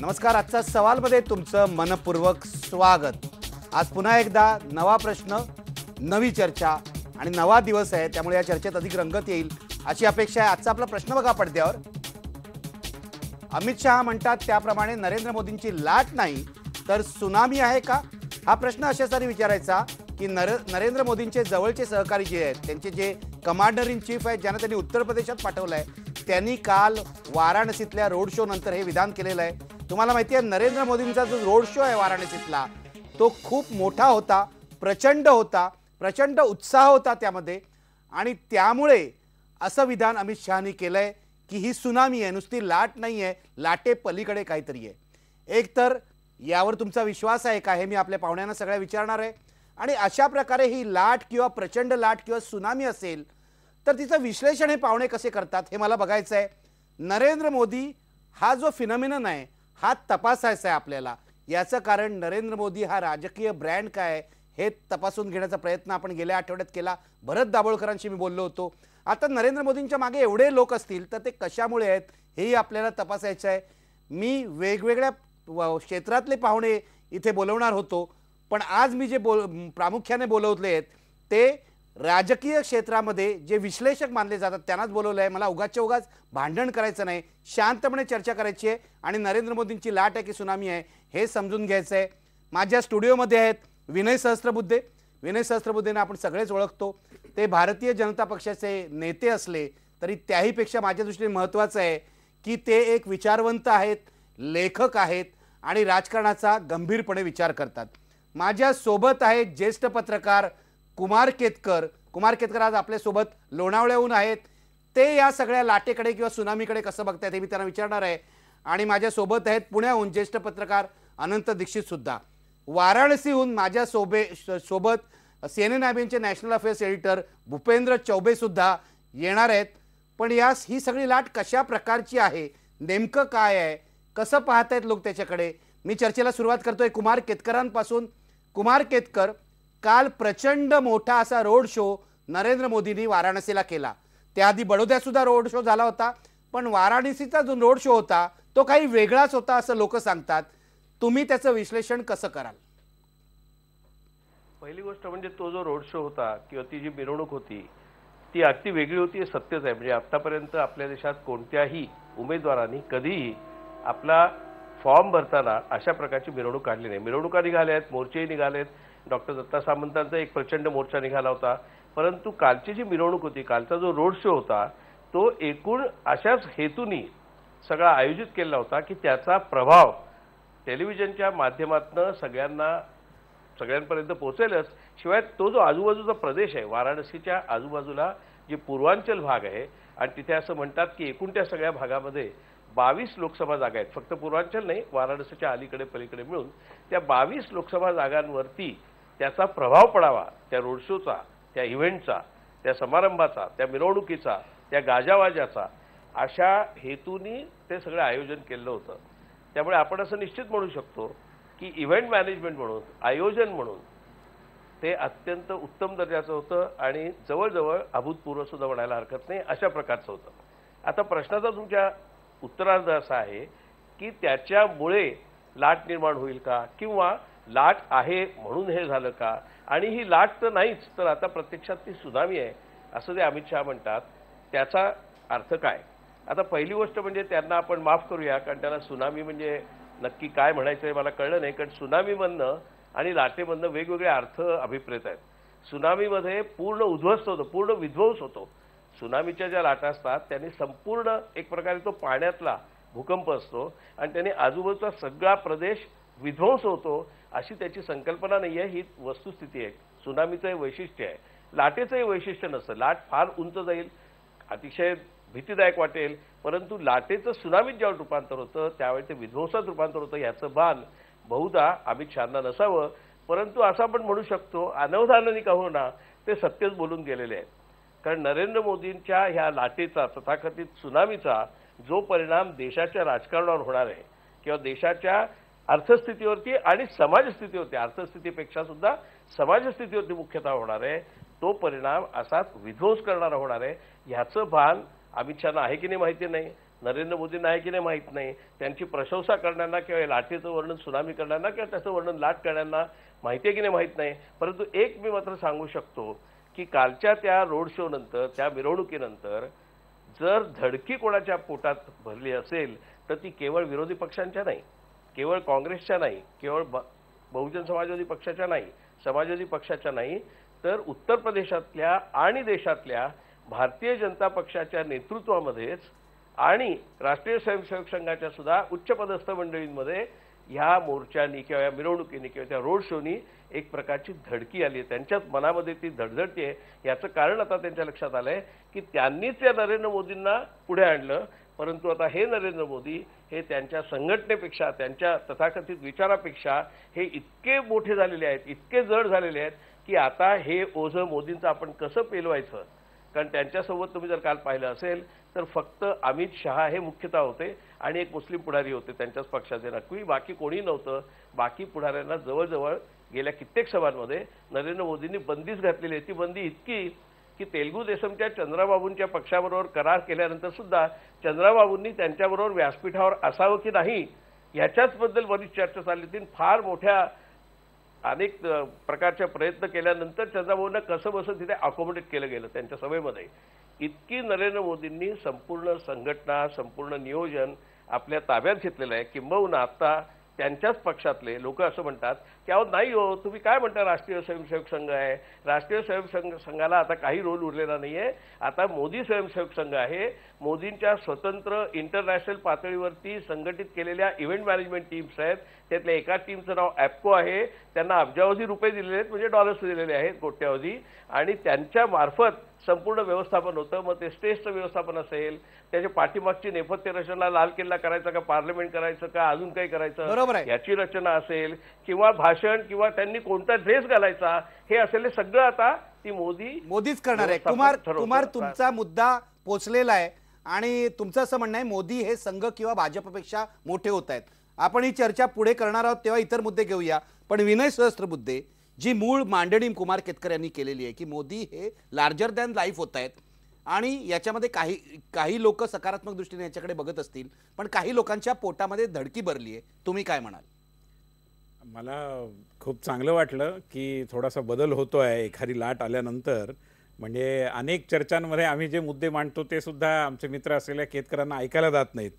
नमस्कार आजचा सवालमध्ये तुमचं मनपूर्वक स्वागत. आज पुन्हा एकदा नवा प्रश्न नवी चर्चा आणि नवा दिवस आहे त्यामुळे या चर्चेत अधिक रंगत येईल अशी अपेक्षा आहे. आजचा आपला प्रश्न बघा पडद्यावर. अमित शहा म्हणतात त्याप्रमाणे नरेंद्र मोदींची लाट नाही तर सुनामी आहे का? हा प्रश्न अशासाठी विचारायचा की नर नरेंद्र मोदींचे जवळचे सहकारी जे आहेत त्यांचे जे कमांडर इन चीफ आहेत ज्यांना त्यांनी उत्तर प्रदेशात पाठवलं आहे त्यांनी काल वाराणसीतल्या रोड शो नंतर हे विधान केलेलं आहे. तुम्हाला माहिती आहे नरेंद्र मोदींचा जो रोड शो आहे वाराणसीतला तो खूप मोठा होता प्रचंड होता प्रचंड उत्साह होता त्यामध्ये. आणि त्यामुळे असं विधान अमित शहानी केलंय की ही सुनामी आहे नुसती लाट नाही आहे लाटे पलीकडे काहीतरी आहे. एक तर यावर तुमचा विश्वास आहे का हे मी आपल्या पाहुण्यांना सगळ्या विचारणार आहे. आणि अशा प्रकारे ही लाट किंवा प्रचंड लाट किंवा सुनामी असेल तर तिचं विश्लेषण हे पाहुणे कसे करतात हे मला बघायचं आहे नरेंद्र मोदी हा जो फिनॉमिनन आहे हा तपासायचा आहे आपल्याला. याचं कारण नरेंद्र मोदी हा राजकीय ब्रँड काय हे तपासून घेण्याचा प्रयत्न आपण गेल्या आठवड्यात केला. भरत दाभोळकरांशी मी बोललो होतो. आता नरेंद्र मोदींच्या मागे एवढे लोक असतील तर ते कशामुळे आहेत हेही आपल्याला तपासायचं आहे मी वेगवेगळ्या व- क्षेत्रातले पाहुणे इथे बोलवणार होतो. पण आज मी जे बोल प्रामुख्याने बोलवले आहेत ते राजकीय क्षेत्रामध्ये जे विश्लेषक मानले जातात त्यांनाच बोलवलं आहे. मला उगाच्या उगाच भांडण करायचं नाही. शांतपणे चर्चा करायची आहे आणि नरेंद्र मोदींची लाट आहे की सुनामी आहे हे समजून घ्यायचं आहे. माझ्या स्टुडिओमध्ये आहेत विनय सहस्त्रबुद्धे. विनय सहस्त्रबुद्धेंना आपण सगळेच ओळखतो. ते भारतीय जनता पक्षाचे नेते असले तरी त्याहीपेक्षा माझ्या दृष्टीने महत्त्वाचं आहे की ते एक विचारवंत आहेत लेखक आहेत आणि राजकारणाचा गंभीरपणे विचार करतात. माझ्यासोबत आहेत ज्येष्ठ पत्रकार कुमार केतकर कुमार केतकर आज आपल्यासोबत लोणावळ्याहून आहेत. ते या सगळ्या लाटेकडे किंवा सुनामीकडे कसं बघतायत हे मी त्यांना विचारणार आहे. आणि माझ्यासोबत आहेत पुण्याहून ज्येष्ठ पत्रकार अनंत दीक्षित सुद्धा. वाराणसीहून माझ्या सोबे श- सोबत C N N national affairs editor Bhupendra Choubey सुद्धा येणार आहेत. पण या ही सगळी लाट कशा प्रकारची आहे? नेमकं काय आहे? कसं पाहतायत लोक त्याच्याकडे? मी चर्चेला सुरुवात करतोय कुमार केतकरांपासून. कुमार केतकर काल प्रचंड मोठा असा रोड शो नरेंद्र मोदींनी वाराणसीला केला. त्याआधी बडोद्यासुद्धा रोड शो झाला होता पण वाराणसीचा जो रोड शो होता तो काही वेगळाच होता असं लोक सांगतात. तुम्ही त्याचं विश्लेषण कसं कराल? पहिली गोष्ट म्हणजे तो जो रोड शो होता किंवा ती जी मिरवणूक होती ती अगदी वेगळी होती हे सत्यच आहे. म्हणजे आतापर्यंत आपल्या देशात कोणत्याही उमेदवारांनी कधीही आपला फॉर्म भरताना अशा प्रकारची मिरवणूक काढली नाही. मिरवणुका निघाल्या आहेत मोर्चेही निघालेत डॉक्टर दत्ता सामंतांचा एक प्रचंड मोर्चा निघाला होता. परंतु कालची जी मिरवणूक होती कालचा जो रोड शो होता तो एकूण अशाच हेतूनी सगळा आयोजित केला होता की त्याचा प्रभाव टेलिव्हिजनच्या माध्यमातून सगळ्यांना सगळ्यांपर्यंत पोहोचेलच. शिवाय तो जो आजूबाजूचा प्रदेश आहे वाराणसीच्या आजूबाजूला जे पूर्वांचल भाग आहे आणि तिथे असं म्हणतात की एकूण त्या सगळ्या भागामध्ये बावीस लोकसभा जागा आहेत. फक्त पूर्वांचल नाही वाराणसीच्या अलीकडे पलीकडे मिळून त्या बावीस लोकसभा जागांवरती त्याचा प्रभाव पडावा त्या रोड शोचा त्या इव्हेंटचा त्या समारंभाचा त्या मिरवणुकीचा त्या गाजावाजाचा अशा हेतूनी ते सगळं आयोजन केलं होतं. त्यामुळे आपण असं निश्चित म्हणू शकतो की इव्हेंट मॅनेजमेंट म्हणून आयोजन म्हणून ते अत्यंत उत्तम दर्जाचं होतं आणि जवळजवळ अभूतपूर्व सुद्धा म्हणायला हरकत नाही अशा प्रकारचं होतं. आता प्रश्नाचा तुमच्या उत्तरार्ध असा आहे की त्याच्यामुळे लाट निर्माण होईल का? किंवा लाट आहे म्हणून हे झालं का? आणि ही लाट तर नाहीच तर आता प्रत्यक्षात ती सुनामी आहे. असं ते अमित शहा म्हणतात त्याचा अर्थ काय? आता पहिली गोष्ट म्हणजे त्यांना आपण माफ करूया कारण त्यांना सुनामी म्हणजे नक्की काय म्हणायचं आहे मला कळलं नाही कारण सुनामीमधनं आणि लाटेमधनं वेगवेगळे अर्थ अभिप्रेत आहेत. सुनामीमध्ये पूर्ण उद्ध्वस्त होतं पूर्ण विध्वंस होतो. सुनामीच्या ज्या लाटा असतात त्यांनी संपूर्ण एक प्रकारे तो पाण्यातला भूकंप असतो आणि त्याने आजूबाजूचा सगळा प्रदेश विध्वंस होतो अशी त्याची संकल्पना नाही आहे ही वस्तुस्थिती आहे. सुनामीचं हे वैशिष्ट्य आहे. लाटेचंही वैशिष्ट्य नसतं. लाट फार उंच जाईल अतिशय भीतीदायक वाटेल परंतु लाटेचं सुनामीत ज्यावेळी रूपांतर होतं त्यावेळी ते विध्वंसात रूपांतर होतं याचं भान बहुधा अमित शहाना नसावं. परंतु असं आपण म्हणू शकतो अनवधानाने का होणार ते सत्यच बोलून गेलेले आहेत. कारण नरेंद्र मोदींच्या ह्या लाटेचा तथाकथित सुनामीचा जो परिणाम देशाच्या राजकारणावर होणार आहे किंवा देशाच्या अर्थस्थितीवरती आणि समाजस्थितीवरती. अर्थस्थितीपेक्षा सुद्धा समाजस्थितीवरती मुख्यतः होणार आहे. तो परिणाम असाच विध्वंस करणारा होणार आहे. ह्याचं भान अमित शहाना आहे की नाही माहिती नाही. नरेंद्र मोदींना आहे की नाही माहीत नाही. त्यांची प्रशंसा करण्याला किंवा लाटेचं वर्णन सुनामी करण्याला किंवा त्याचं वर्णन लाट करण्यांना माहिती आहे की नाही माहीत नाही. परंतु एक मी मात्र सांगू शकतो की कालच्या त्या रोड शो नंतर त्या मिरवणुकीनंतर जर धडकी कोणाच्या पोटात भरली असेल तर ती केवळ विरोधी पक्षांच्या नाही. केवळ काँग्रेसच्या नाही केवळ बहुजन समाजवादी पक्षाच्या नाही समाजवादी पक्षाच्या नाही तर उत्तर प्रदेशातल्या आणि देशातल्या भारतीय जनता पक्षाच्या नेतृत्वामध्येच आणि राष्ट्रीय स्वयंसेवक संघाच्या सुद्धा उच्चपदस्थ मंडळींमध्ये ह्या मोर्चानी किंवा या मिरवणुकीने किंवा त्या रोड शोनी एक प्रकारची धडकी आली आहे. त्यांच्याच मनामध्ये ती धडधडते याचं कारण आता त्यांच्या लक्षात आलंय की त्यांनीच या नरेंद्र मोदींना पुढे आणलं. परंतु आता हे नरेंद्र मोदी हे त्यांच्या संघटनेपेक्षा त्यांच्या तथाकथित विचारापेक्षा हे इतके मोठे झालेले आहेत इतके जड झालेले आहेत की आता हे ओझं मोदींचं आपण कसं पेलवायचं? कारण त्यांच्यासोबत तुम्ही जर काल पाहिलं असेल तर फक्त अमित शहा हे मुख्यतः होते आणि एक मुस्लिम पुढारी होते त्यांच्याच पक्षाचे. नक्की बाकी कोणी नव्हतं. बाकी पुढाऱ्यांना जवळजवळ गेल्या कित्येक सभांमध्ये नरेंद्र मोदींनी बंदीच घातलेली आहे. ती बंदी इतकी की तेलगू देशमच्या चंद्राबाबूंच्या पक्षाबरोबर करार केल्यानंतर सुद्धा चंद्राबाबूंनी त्यांच्याबरोबर व्यासपीठावर असावं की नाही ह्याच्याचबद्दल बरीच चर्चा चालली होती फार मोठ्या अनेक प्रकारच्या प्रयत्न केल्यानंतर चंद्राबाबूंना कसं बसं तिथे अकोमोडेट केलं गेलं त्यांच्या सभेमध्ये. इतकी नरेंद्र मोदींनी संपूर्ण संघटना संपूर्ण नियोजन आपल्या ताब्यात घेतलेलं आहे. किंबहुना आता त्यांच्याच पक्षातले लोक असं म्हणतात की अहो नाही हो तुम्ही काय म्हणता राष्ट्रीय स्वयंसेवक संघ आहे? राष्ट्रीय स्वयंसेवक संघाला आता काही रोल उरलेला नाही आहे आता मोदी स्वयंसेवक संघ आहे. मोदींच्या स्वतंत्र इंटरनॅशनल पातळीवरती संघटित केलेल्या इव्हेंट मॅनेजमेंट टीम्स आहेत. त्यातल्या एका टीमचं नाव ॲपको आहे. त्यांना अब्जावधी रुपये दिलेले आहेत म्हणजे डॉलर्स दिलेले आहेत कोट्यावधी. आणि त्यांच्या मार्फत संपूर्ण व्यवस्थापन होतं मग ते स्टेजचं व्यवस्थापन असेल त्याच्या पाठीमागची नेपथ्य रचना लाल किल्ला करायचा का पार्लमेंट करायचं का अजून काही करायचं बरोबर आहे. याची रचना असेल किंवा भाषण किंवा त्यांनी कोणता ड्रेस घालायचा हे असेल हे सगळं आता ती मोदी मोदीच करणार आहे कुमार. कुमार तुमचा मुद्दा पोचलेला आहे आणि तुमचं असं म्हणणं आहे मोदी हे संघ किंवा भाजपपेक्षा मोठे होत आहेत आपण ही चर्चा पुढे करणार आहोत तेव्हा इतर मुद्दे घेऊया पण विनय सहस्त्रबुद्धे जी मूळ मांडणी कुमार केतकर यांनी केलेली आहे की मोदी हे लार्जर दॅन लाईफ होत आहेत. आणि याच्यामध्ये काही काही लोक सकारात्मक दृष्टीने याच्याकडे बघत असतील पण काही लोकांच्या पोटामध्ये धडकी भरली आहे. तुम्ही काय म्हणाल? मला खूप चांगलं वाटलं की थोडासा बदल होतो आहे एखादी लाट आल्यानंतर. म्हणजे अनेक चर्चांमध्ये आम्ही जे मुद्दे मांडतो ते सुद्धा आमचे मित्र असलेल्या केतकरांना ऐकायला जात नाहीत.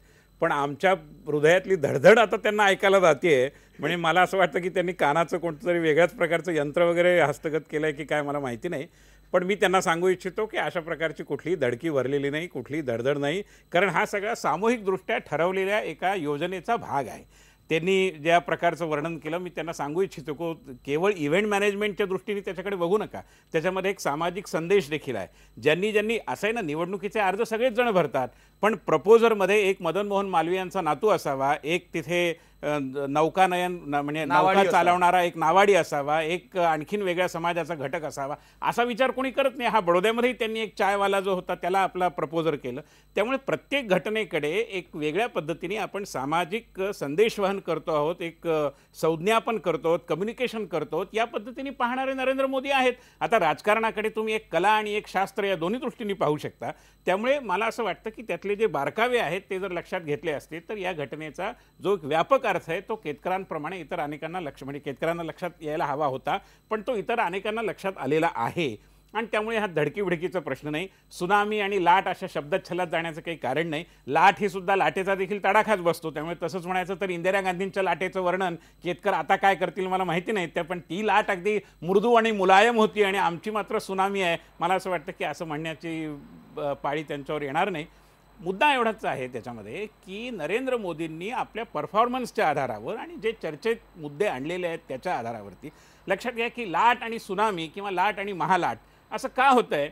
पण आमच्या हृदयातली धडधड आता त्यांना ऐकायला जाते. म्हणजे मला असं वाटतं की त्यांनी कानाचं कोणतं तरी वेगळ्याच प्रकारचं यंत्र वगैरे हस्तगत केलं आहे की काय मला माहिती नाही. पण मी त्यांना सांगू इच्छितो की अशा प्रकारची कुठलीही धडकी भरलेली नाही कुठलीही धडधड नाही. कारण हा सगळा सामूहिकदृष्ट्या ठरवलेल्या एका योजनेचा भाग आहे. त्यांनी ज्या प्रकारचं वर्णन केलं मी त्यांना सांगू इच्छितो को केवळ इव्हेंट मॅनेजमेंटच्या दृष्टीने त्याच्याकडे बघू नका. त्याच्यामध्ये एक सामाजिक संदेश देखील आहे. ज्यांनी ज्यांनी असं आहे ना निवडणुकीचे अर्ज सगळेच जण भरतात पण प्रपोजरमध्ये एक मदन मोहन मालवी यांचा नातू असावा एक तिथे नौकानयन म्हणजे नावाडी नौका. चालवणारा एक नावाडी असावा एक आणखीन वेगळ्या समाजाचा घटक असावा असा विचार कोणी करत नाही. हा बडोद्यामध्येही त्यांनी एक चायवाला जो होता त्याला आपला प्रपोजर केलं. त्यामुळे प्रत्येक घटनेकडे एक वेगळ्या पद्धतीने आपण सामाजिक संदेशवहन करतो आहोत एक संज्ञापन करतो आहोत कम्युनिकेशन करतो आहोत या पद्धतीने पाहणारे नरेंद्र मोदी आहेत. आता राजकारणाकडे तुम्ही एक कला आणि एक शास्त्र या दोन्ही दृष्टीने पाहू शकता. त्यामुळे मला असं वाटतं की त्यातले जे बारकावे आहेत ते जर लक्षात घेतले असते तर या घटनेचा जो एक व्यापक अर्थ आहे? तो केतकरांप्रमाणे इतर अनेकांना लक्ष म्हणजे केतकरांना लक्षात यायला हवा होता पण तो इतर अनेकांना लक्षात आलेला आहे. आणि त्यामुळे हा धडकी विडकीचा प्रश्न नाही. सुनामी आणि लाट अशा शब्दच्छलात जाण्याचं काही कारण नाही. लाट ही सुद्धा लाटेचा देखील तडाखाच बसतो. त्यामुळे तसंच म्हणायचं तर इंदिरा गांधींच्या लाटेचं वर्णन केतकर आता काय करतील मला माहिती नाही त्या पण ती लाट अगदी मृदू आणि मुलायम होती आणि आमची मात्र सुनामी आहे. मला असं वाटतं की असं म्हणण्याची पाळी त्यांच्यावर येणार नाही. मुद्दा एवढाच आहे त्याच्यामध्ये की नरेंद्र मोदींनी आपल्या परफॉर्मन्सच्या आधारावर आणि जे चर्चेत मुद्दे आणलेले आहेत त्याच्या आधारावरती लक्षात घ्या की लाट आणि सुनामी किंवा लाट आणि महालाट असं का होतं आहे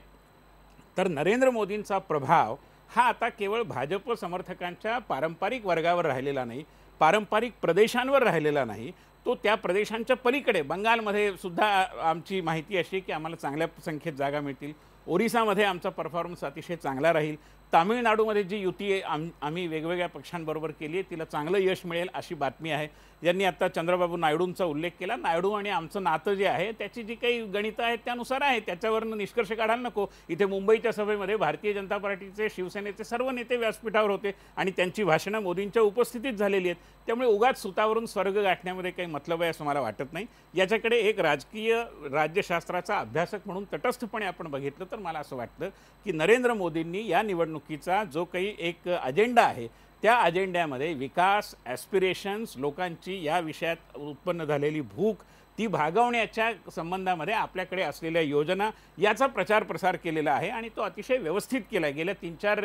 तर नरेंद्र मोदींचा प्रभाव हा आता केवळ भाजप समर्थकांच्या पारंपरिक वर्गावर राहिलेला नाही पारंपरिक प्रदेशांवर राहिलेला नाही. तो त्या प्रदेशांच्या पलीकडे बंगालमध्ये सुद्धा आमची माहिती अशी की आम्हाला चांगल्या संख्येत जागा मिळतील. ओरिसामध्ये आमचा परफॉर्मन्स अतिशय चांगला राहील. तामिळनाडूमध्ये जी युती आहे आम आम्ही वेगवेगळ्या पक्षांबरोबर केली आहे तिला चांगलं यश मिळेल अशी बातमी आहे. यांनी आता चंद्रबाबू नायडूंचा उल्लेख केला नायडू आणि आमचं नातं जे आहे त्याची जी काही गणितं आहेत त्यानुसार आहे. त्याच्यावरनं निष्कर्ष काढायला नको. इथे मुंबईच्या सभेमध्ये भारतीय जनता पार्टीचे शिवसेनेचे सर्व नेते व्यासपीठावर होते आणि त्यांची भाषणं मोदींच्या उपस्थितीत झालेली आहेत. त्यामुळे उगाच सुतावरून स्वर्ग गाठण्यामध्ये काही मतलब आहे असं मला वाटत नाही. याच्याकडे एक राजकीय राज्यशास्त्राचा अभ्यासक म्हणून तटस्थपणे आपण बघितलं तर मला असं वाटतं की नरेंद्र मोदींनी या निवडणुकीचा जो काही एक अजेंडा आहे त्या अजेंड्यामध्ये विकास ॲस्पिरेशन्स लोकांची या विषयात उत्पन्न झालेली भूक ती भागवण्याच्या संबंधामध्ये आपल्याकडे असलेल्या योजना याचा प्रचार प्रसार केलेला आहे आणि तो अतिशय व्यवस्थित केला गेल्या तीन चार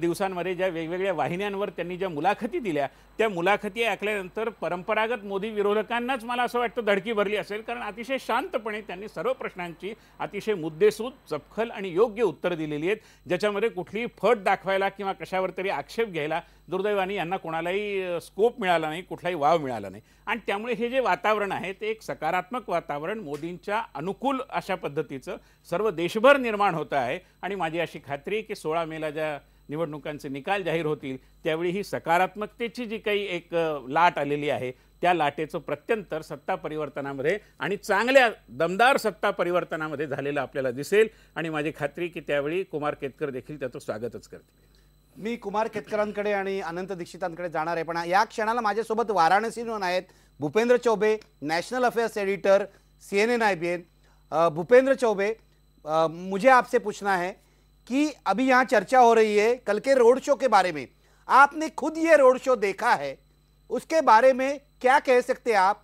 दिवसांमध्ये ज्या वेगवेगळ्या वाहिन्यांवर त्यांनी ज्या मुलाखती दिल्या त्या मुलाखती ऐकल्यानंतर परंपरागत मोदी विरोधकांनाच मला असं वाटतं धडकी भरली असेल. कारण अतिशय शांतपणे त्यांनी सर्व प्रश्नांची अतिशय मुद्देसूद चपखल आणि योग्य उत्तर दिलेली आहेत ज्याच्यामध्ये कुठलीही फट दाखवायला किंवा कशावर तरी आक्षेप घ्यायला दुर्दैवाने यांना कोणालाही स्कोप मिळाला नाही कुठलाही वाव मिळाला नाही. आणि त्यामुळे हे जे वातावरण आहे ते एक सकारात्मक वातावरण मोदींच्या अनुकूल अशा पद्धतीचं सर्व देशभर निर्माण होतं आहे. आणि माझी अशी खात्री आहे की सोळा मेला ज्या निवडणुकांचे निकाल जाहीर होतील त्यावेळी ही सकारात्मकतेची जी काही एक लाट आलेली आहे त्या लाटेचं प्रत्यंतर सत्ता परिवर्तनामध्ये आणि चांगल्या दमदार सत्ता परिवर्तनामध्ये झालेलं आपल्याला दिसेल. आणि माझी खात्री की त्यावेळी कुमार केतकर देखील त्याचं स्वागतच करतील. मी कुमार केतकरांकडे आणि अनंत दीक्षितांकडे जाणार आहे. पण या क्षणाला माझ्यासोबत वाराणसीहून आहेत Bhupendra Choubey national affairs editor C N N I B N Bhupendra Choubey मुझे आपसे पूछना है कि अभी यहाँ चर्चा हो रही है कल के रोड शो के बारे में। आपने खुद ये रोड शो देखा है। उसके बारे में क्या कह सकते हैं आप?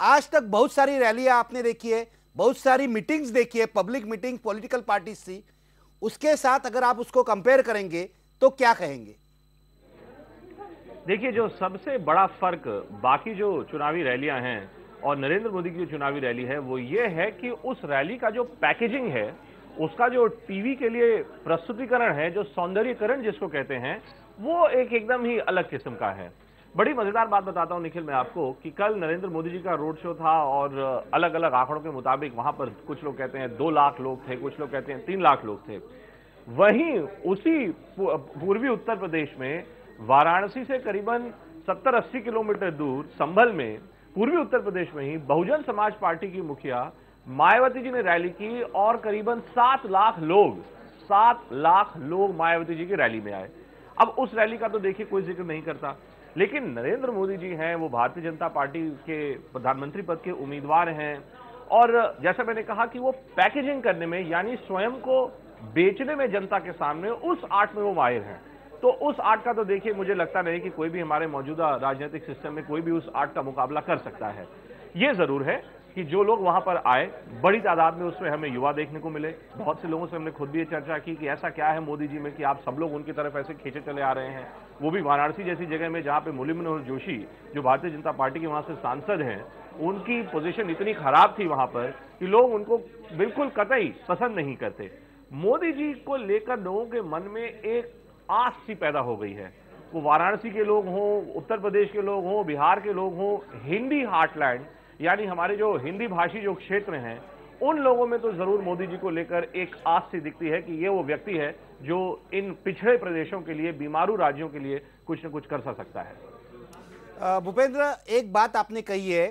आज तक बहुत सारी रैलियाँ आपने देखी है, बहुत सारी मीटिंग्स देखी है, पब्लिक मीटिंग, पॉलिटिकल पार्टीज़ थी उसके साथ अगर आप उसको कंपेयर करेंगे तो क्या कहेंगे? देखिए, जो सबसे बड़ा फ़र्क बाकी जो चुनावी रैलियाँ हैं और नरेंद्र मोदी की जो चुनावी रैली है, वो ये है कि उस रैली का जो पैकेजिंग है उसका जो टीवी के लिए प्रस्तुतिकरण है, जो सौंदर्यकरण जिसको कहते हैं, वो एक एकदम ही अलग किस्म का है। बड़ी मज़ेदार बात बताता हूँ निखिल मैं आपको कि कल नरेंद्र मोदी जी का रोड शो था और अलग अलग आंकड़ों के मुताबिक वहाँ पर कुछ लोग कहते हैं दो लाख लोग थे, कुछ लोग कहते हैं तीन लाख लोग थे। वहीं उसी पूर्वी उत्तर प्रदेश में वाराणसी से करीबन 70-80 किलोमीटर दूर संभल में पूर्वी उत्तर प्रदेश में ही बहुजन समाज पार्टी की मुखिया मायावती जी ने रैली की और करीबन सात लाख लोग, सात लाख लोग मायावती जी की रैली में आए। अब उस रैली का तो देखिए कोई ज़िक्र नहीं करता। लेकिन नरेंद्र मोदी जी हैं, वो भारतीय जनता पार्टी के प्रधानमंत्री पद के उम्मीदवार हैं। और जैसा मैंने कहा कि वो पैकेजिंग करने में, यानी स्वयं को बेचने में जनता के सामने उस आर्ट में वो माहिर हैं। तो उस आर्ट का तो देखिए, मुझे लगता नहीं कि कोई भी हमारे मौजूदा राजनीतिक सिस्टम में कोई भी उस आर्ट का मुकाबला कर सकता है। ये ज़रूर है कि जो लोग वहाँ पर आए, बड़ी तादाद में उसमें हमें युवा देखने को मिले। बहुत से लोगों से हमने खुद भी ये चर्चा की कि ऐसा क्या है मोदी जी में कि आप सब लोग उनकी तरफ़ ऐसे खींचे चले आ रहे हैं। वो भी वाराणसी जैसी जगह में जहाँ पे मुरली मनोहर जोशी, जो भारतीय जनता पार्टी के वहाँ से सांसद हैं, उनकी पोजीशन इतनी खराब थी वहाँ पर कि लोग उनको बिल्कुल कतई पसंद नहीं करते। मोदी जी को लेकर लोगों के मन में एक आस सी पैदा हो गई है। वो वाराणसी के लोग हों, उत्तर प्रदेश के लोग हों, बिहार के लोग हों, हिंदी हार्टलैंड यानी हमारे जो हिंदी भाषी जो क्षेत्र हैं, उन लोगों में तो ज़रूर मोदी जी को लेकर एक आस सी दिखती है कि ये वो व्यक्ति है जो इन पिछड़े प्रदेशों के लिए, बीमारू राज्यों के लिए कुछ न कुछ कर सकता है। भूपेंद्र, एक बात आपने कही है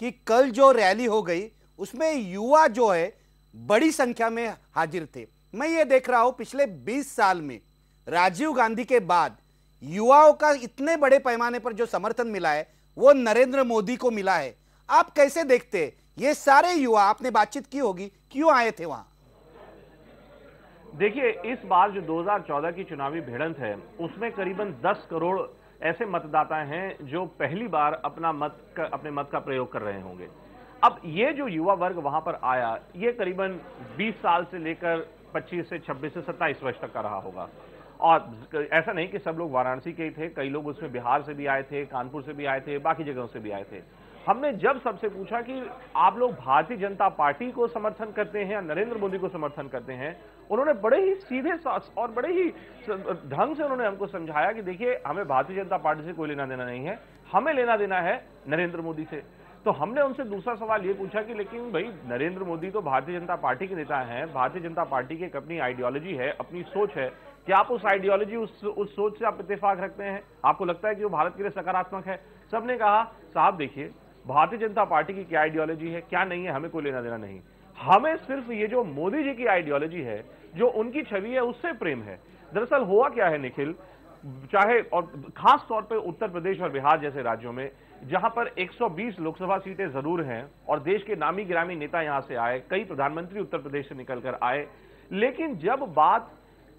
कि कल जो रैली हो गई, उसमें युवा जो है, बड़ी संख्या में हाजिर थे। मैं ये देख रहा हूँ, पिछले 20 साल में, राजीव गांधी के बाद, युवाओं का इतने बड़े पैमाने पर जो समर्थन मिला है, वो नरेंद्र मोदी को मिला है। आप कैसे देखते? ये सारे युवा आपने बातचीत की होगी क्यों आए थे वहाँ? देखिए इस बार जो 2014 की चुनावी भिड़ंत है उसमें करीबन 10 करोड़ ऐसे मतदाता हैं जो पहली बार अपना मत का, अपने मत का प्रयोग कर रहे होंगे। अब ये जो युवा वर्ग वहाँ पर आया ये करीबन 20 साल से लेकर 25 से 26 से 27 वर्ष तक का रहा होगा। और ऐसा नहीं कि सब लोग वाराणसी के ही थे कई लोग उसमें बिहार से भी आए थे कानपुर से भी आए थे बाकी जगहों से भी आए थे। हमने जब सबसे पूछा कि आप लोग भारतीय जनता पार्टी को समर्थन करते हैं या नरेंद्र मोदी को समर्थन करते हैं, उन्होंने बड़े ही सीधे और बड़े ही ढंग से उन्होंने हमको समझाया कि देखिए, हमें भारतीय जनता पार्टी से कोई लेना देना नहीं है, हमें लेना देना है नरेंद्र मोदी से। तो हमने उनसे दूसरा सवाल ये पूछा कि लेकिन भाई, नरेंद्र मोदी तो भारतीय जनता पार्टी के नेता हैं, भारतीय जनता पार्टी की एक अपनी आइडियोलॉजी है, अपनी सोच है। क्या आप उस आइडियोलॉजी उस उस सोच से आप इत्तेफाक रखते हैं? आपको लगता है कि वो भारत के लिए सकारात्मक है? सबने कहा, साहब देखिए भारतीय जनता पार्टी की क्या आइडियोलॉजी है, क्या नहीं है, हमें कोई लेना देना नहीं। हमें सिर्फ़ ये जो मोदी जी की आइडियोलॉजी है, जो उनकी छवि है, उससे प्रेम है। दरअसल हुआ क्या है निखिल? चाहे और खास तौर पे उत्तर प्रदेश और बिहार जैसे राज्यों में, जहाँ पर 120 लोकसभा सीटें ज़रूर हैं और देश के नामी गिरामी नेता यहाँ से आए, कई प्रधानमंत्री उत्तर प्रदेश से निकलकर आए, लेकिन जब बात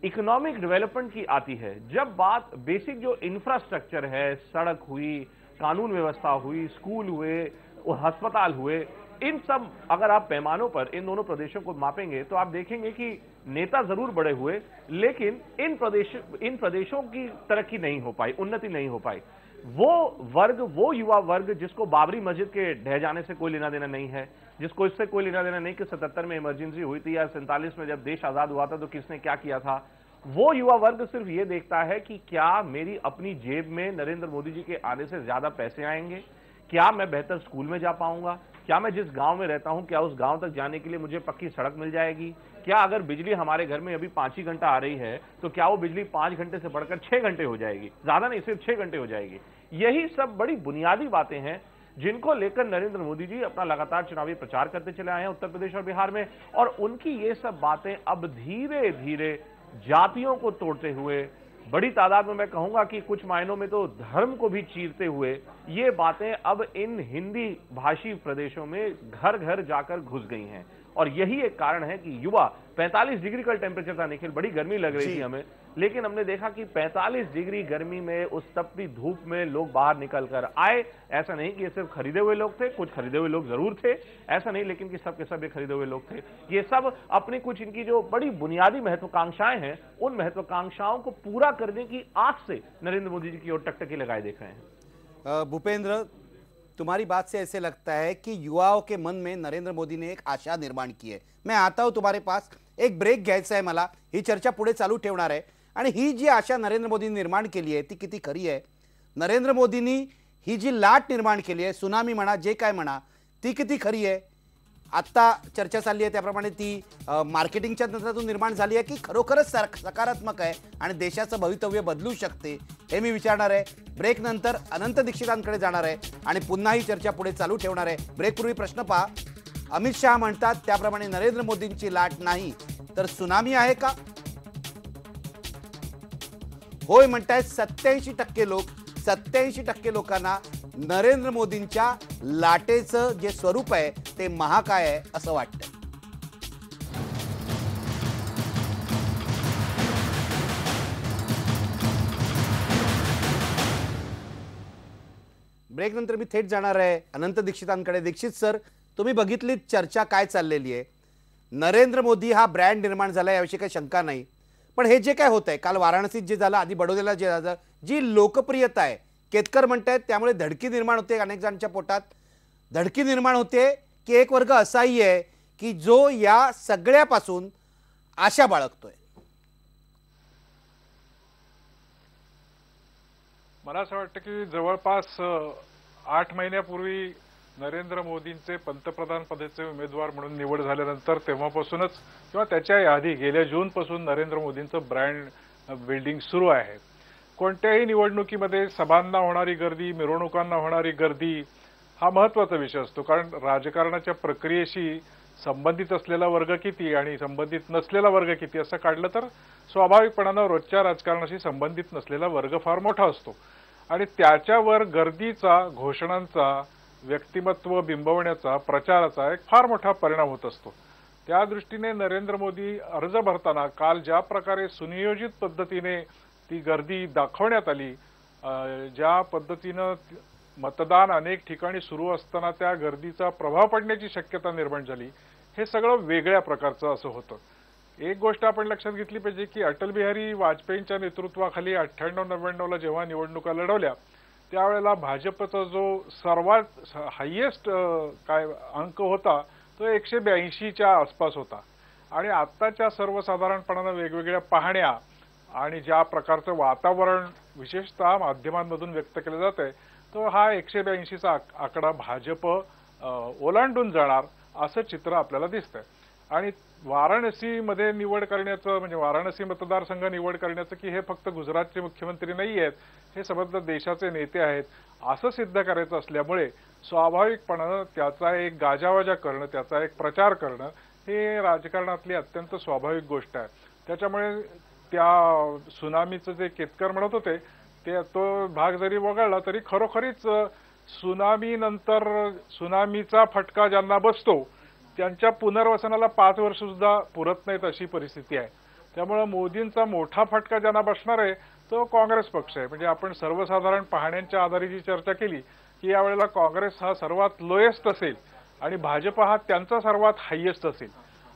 इकोनॉमिक डेवलपमेंट की आती है, जब बात बेसिक जो इंफ्रास्ट्रक्चर है, सड़क हुई कानून व्यवस्था हुई, स्कूल हुए, और अस्पताल हुए, इन सब अगर आप पैमानों पर इन दोनों प्रदेशों को मापेंगे तो आप देखेंगे कि नेता ज़रूर बड़े हुए, लेकिन इन प्रदेश, इन प्रदेशों की तरक्की नहीं हो पाई, उन्नति नहीं हो पाई। वो वर्ग, वो युवा वर्ग जिसको बाबरी मस्जिद के ढह जाने से कोई लेना देना नहीं है, जिसको इससे कोई लेना देना नहीं कि 77 में इमरजेंसी हुई थी या सैंतालीस में जब देश आज़ाद हुआ था तो किसने क्या किया था? वो युवा वर्ग सिर्फ़ ये देखता है कि क्या मेरी अपनी जेब में नरेंद्र मोदी जी के आने से ज़्यादा पैसे आएँगे? क्या मैं बेहतर स्कूल में जा पाऊँगा? क्या मैं जिस गाँव में रहता हूँ, क्या उस गाँव तक जाने के लिए मुझे पक्की सड़क मिल जाएगी? क्या अगर बिजली हमारे घर में अभी पाँच ही घंटा आ रही है तो क्या वो बिजली पाँच घंटे से बढ़कर छह घंटे हो जाएगी? ज़्यादा नहीं, सिर्फ़ छह घंटे हो जाएगी। यही सब बड़ी बुनियादी बातें हैं, जिनको लेकर नरेंद्र मोदी जी अपना लगातार चुनावी प्रचार करते चले आए हैं उत्तर प्रदेश और बिहार में। और उनकी ये सब बातें अब धीरे धीरे जातियों को तोड़ते हुए, बड़ी तादाद में मैं कहूँगा कि कुछ मायनों में तो धर्म को भी चीरते हुए ये बातें अब इन हिंदी भाषी प्रदेशों में घर घर जाकर घुस गई हैं। और यही एक कारण है कि युवा 45 डिग्री का टेम्परेचर था निखिल बड़ी गर्मी लग रही थी हमें। लेकिन हमने देखा कि 45 डिग्री गर्मी में उस तपती धूप में लोग बाहर निकल कर आए। ऐसा नहीं कि ये सिर्फ़ खरीदे हुए लोग थे कुछ खरीदे हुए लोग ज़रूर थे। ऐसा नहीं लेकिन कि सब के सब ये खरीदे हुए लोग थे। ये सब अपनी कुछ इनकी जो बड़ी बुनियादी महत्वाकांक्षाएँ हैं उन महत्वाकांक्षाओं को पूरा करने की आस से नरेंद्र मोदी जी की ओर टकटकी लगाए देख रहे हैं। भूपेंद्र तुम्हारी बात से ऐसे लगता है कि युवाओं के मन में नरेंद्र मोदी ने एक आशा निर्माण की है। मैं आता हूं तुम्हारे पास एक ब्रेक घ्यायचा आहे मला ही चर्चा पुढे चालू ठेवणार आहे. आणि ही जी आशा नरेंद्र मोदींनी निर्माण केली आहे ती किती खरी आहे? नरेंद्र मोदींनी ही जी लाट निर्माण केली आहे सुनामी म्हणा जे काय म्हणा ती किती खरी आहे? आत्ता चर्चा चालली आहे त्याप्रमाणे ती मार्केटिंगच्या तंत्रातून निर्माण झाली आहे की खरोखरच सर- सकारात्मक आहे आणि देशाचं भवितव्य बदलू शकते हे मी विचारणार आहे. ब्रेक नंतर अनंत दीक्षितांकडे जाणार आहे आणि पुन्हा ही चर्चा पुढे चालू ठेवणार आहे. ब्रेकपूर्वी प्रश्न पहा. अमित शहा म्हणतात त्याप्रमाणे नरेंद्र मोदींची लाट नाही तर सुनामी आहे का? होय म्हणतायत सत्याऐंशी टक्के लोक सत्याऐंशी टक्के लोकांना नरेंद्र मोदींच्या लाटेचं जे स्वरूप आहे ते महाकाय आहे असं वाटतं ब्रेक नंतर मी थेट जाणार आहे. अनंत दीक्षितांकडे. दीक्षित सर तुम्ही बघितली चर्चा काय चाललेली आहे? नरेंद्र मोदी हा ब्रँड निर्माण झाला याविषयी काही शंका नाही. पण हे जे काय होत आहे काल वाराणसीत जे झालं आधी बडोद्याला जे झालं जी लोकप्रियता आहे केतकर म्हणत आहेत त्यामुळे धडकी निर्माण होते अनेक जणांच्या पोटात. धडकी निर्माण होते की एक वर्ग असाही आहे की जो या सगळ्यापासून आशा बाळगतोय. मला असं वाटतं की जवळपास आठ महिन्यापूर्वी नरेंद्र मोदींचे पंतप्रधान पदाचे उमेदवार म्हणून निवड झाल्यानंतर तेव्हापासूनच किंवा त्याच्या आधी गेल्या जूनपासून नरेंद्र मोदींचं ब्रँड बिल्डिंग सुरू आहे. कोणत्याही निवडणुकीमध्ये सभांना होणारी गर्दी मिरवणुकांना होणारी गर्दी हा महत्त्वाचा विषय असतो. कारण राजकारणाच्या प्रक्रियेशी संबंधित असलेला वर्ग किती आणि संबंधित नसलेला वर्ग किती असं काढलं तर स्वाभाविकपणानं रोजच्या राजकारणाशी संबंधित नसलेला वर्ग फार मोठा असतो. आणि त्याच्यावर गर्दीचा घोषणांचा व्यक्तिमत्व बिंबवण्याचा प्रचाराचा एक फार मोठा परिणाम होत असतो. त्या दृष्टीने नरेंद्र मोदी अर्ज भरताना काल ज्या प्रकारे सुनियोजित पद्धतीने ती गर्दी दाखवण्यात आली. ज्या पद्धतीनं मतदान अनेक ठिकाणी सुरू असताना त्या गर्दीचा प्रभाव पडण्याची शक्यता निर्माण झाली. हे सगळं वेगळ्या प्रकारचं असं होतं. एक गोष्ट आपण लक्षात घेतली पाहिजे की अटल बिहारी वाजपेयींच्या नेतृत्वाखाली अठ्ठ्याण्णव नव्याण्णवला जेव्हा निवडणुका लढवल्या त्यावेळेला भाजपचा जो सर्वात हायेस्ट काय अंक होता तो एकशे ब्याऐंशीच्या आसपास होता. आणि आत्ताच्या सर्वसाधारणपणानं वेगवेगळ्या पाहण्या आणि ज्या प्रकारचं वातावरण विशेषतः माध्यमांमधून व्यक्त केलं जात आहे तो हा एकशे ब्याऐंशीचा आक- आकडा भाजप ओलांडून जाणार असं चित्र आपल्याला दिसतंय. आणि वाराणसीमध्ये निवड करण्याचं म्हणजे वाराणसी मतदारसंघ निवड करण्याचं की हे फक्त गुजरातचे मुख्यमंत्री नाही आहेत हे समजलं देशाचे नेते आहेत असं सिद्ध करायचं असल्यामुळे स्वाभाविकपणानं त्याचा एक गाजावाजा करणं त्याचा एक प्रचार करणं हे राजकारणातली अत्यंत स्वाभाविक गोष्ट आहे. त्याच्यामुळे त्या सुनामीचं जे केतकर म्हणत होते ते तो भाग जरी वगळला तरी खरोखरीच सुनामी नंतर सुनामीचा फटका ज्यांना बसतो त्यांच्या पुनर्वसनाला पाच वर्ष सुद्धा पुरत नाहीत अशी परिस्थिती आहे. त्यामुळे मोदींचा मोठा फटका ज्यांना बसणार आहे तो काँग्रेस पक्ष आहे. म्हणजे आपण सर्वसाधारण पाहण्यांच्या आधारे जी चर्चा केली की यावेळेला काँग्रेस हा सर्वात लोएस्ट असेल आणि भाजप हा त्यांचा सर्वात हायएस्ट असेल.